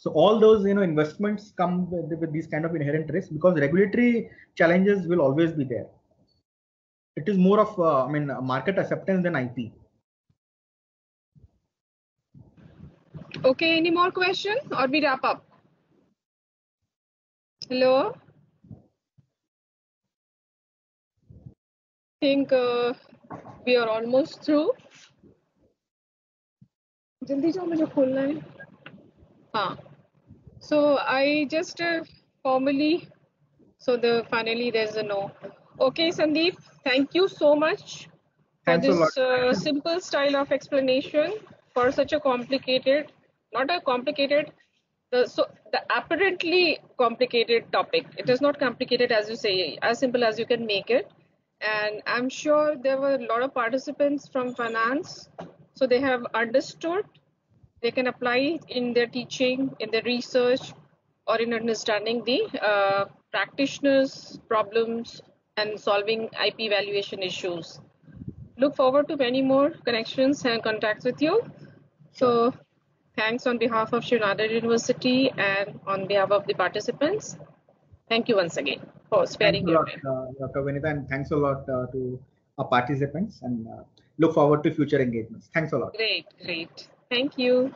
Speaker 1: So all those you know investments come with, with these kind of inherent risks because regulatory challenges will always be there. It is more of uh, I mean market acceptance than IP.
Speaker 2: Okay, any more question or we wrap up? Hello. think uh, we are almost through. जल्दी जाओ मुझे खोलना है हाँ so I just uh, formally so the finally there's a no okay Sandeep thank you so much for this uh, simple style of explanation for such a complicated not a complicated the so the apparently complicated topic it is not complicated as you say as simple as you can make it and I'm sure there were a lot of participants from finance, so they have understood. They can apply in their teaching, in their research, or in understanding the uh, practitioners' problems and solving IP valuation issues. Look forward to many more connections and contacts with you. So thanks on behalf of Shiv University and on behalf of the participants. Thank you once again for sparing your time.
Speaker 1: Uh, Dr. Vinita, and thanks a lot uh, to our participants and uh, look forward to future engagements. Thanks a lot.
Speaker 2: Great, great. Thank you.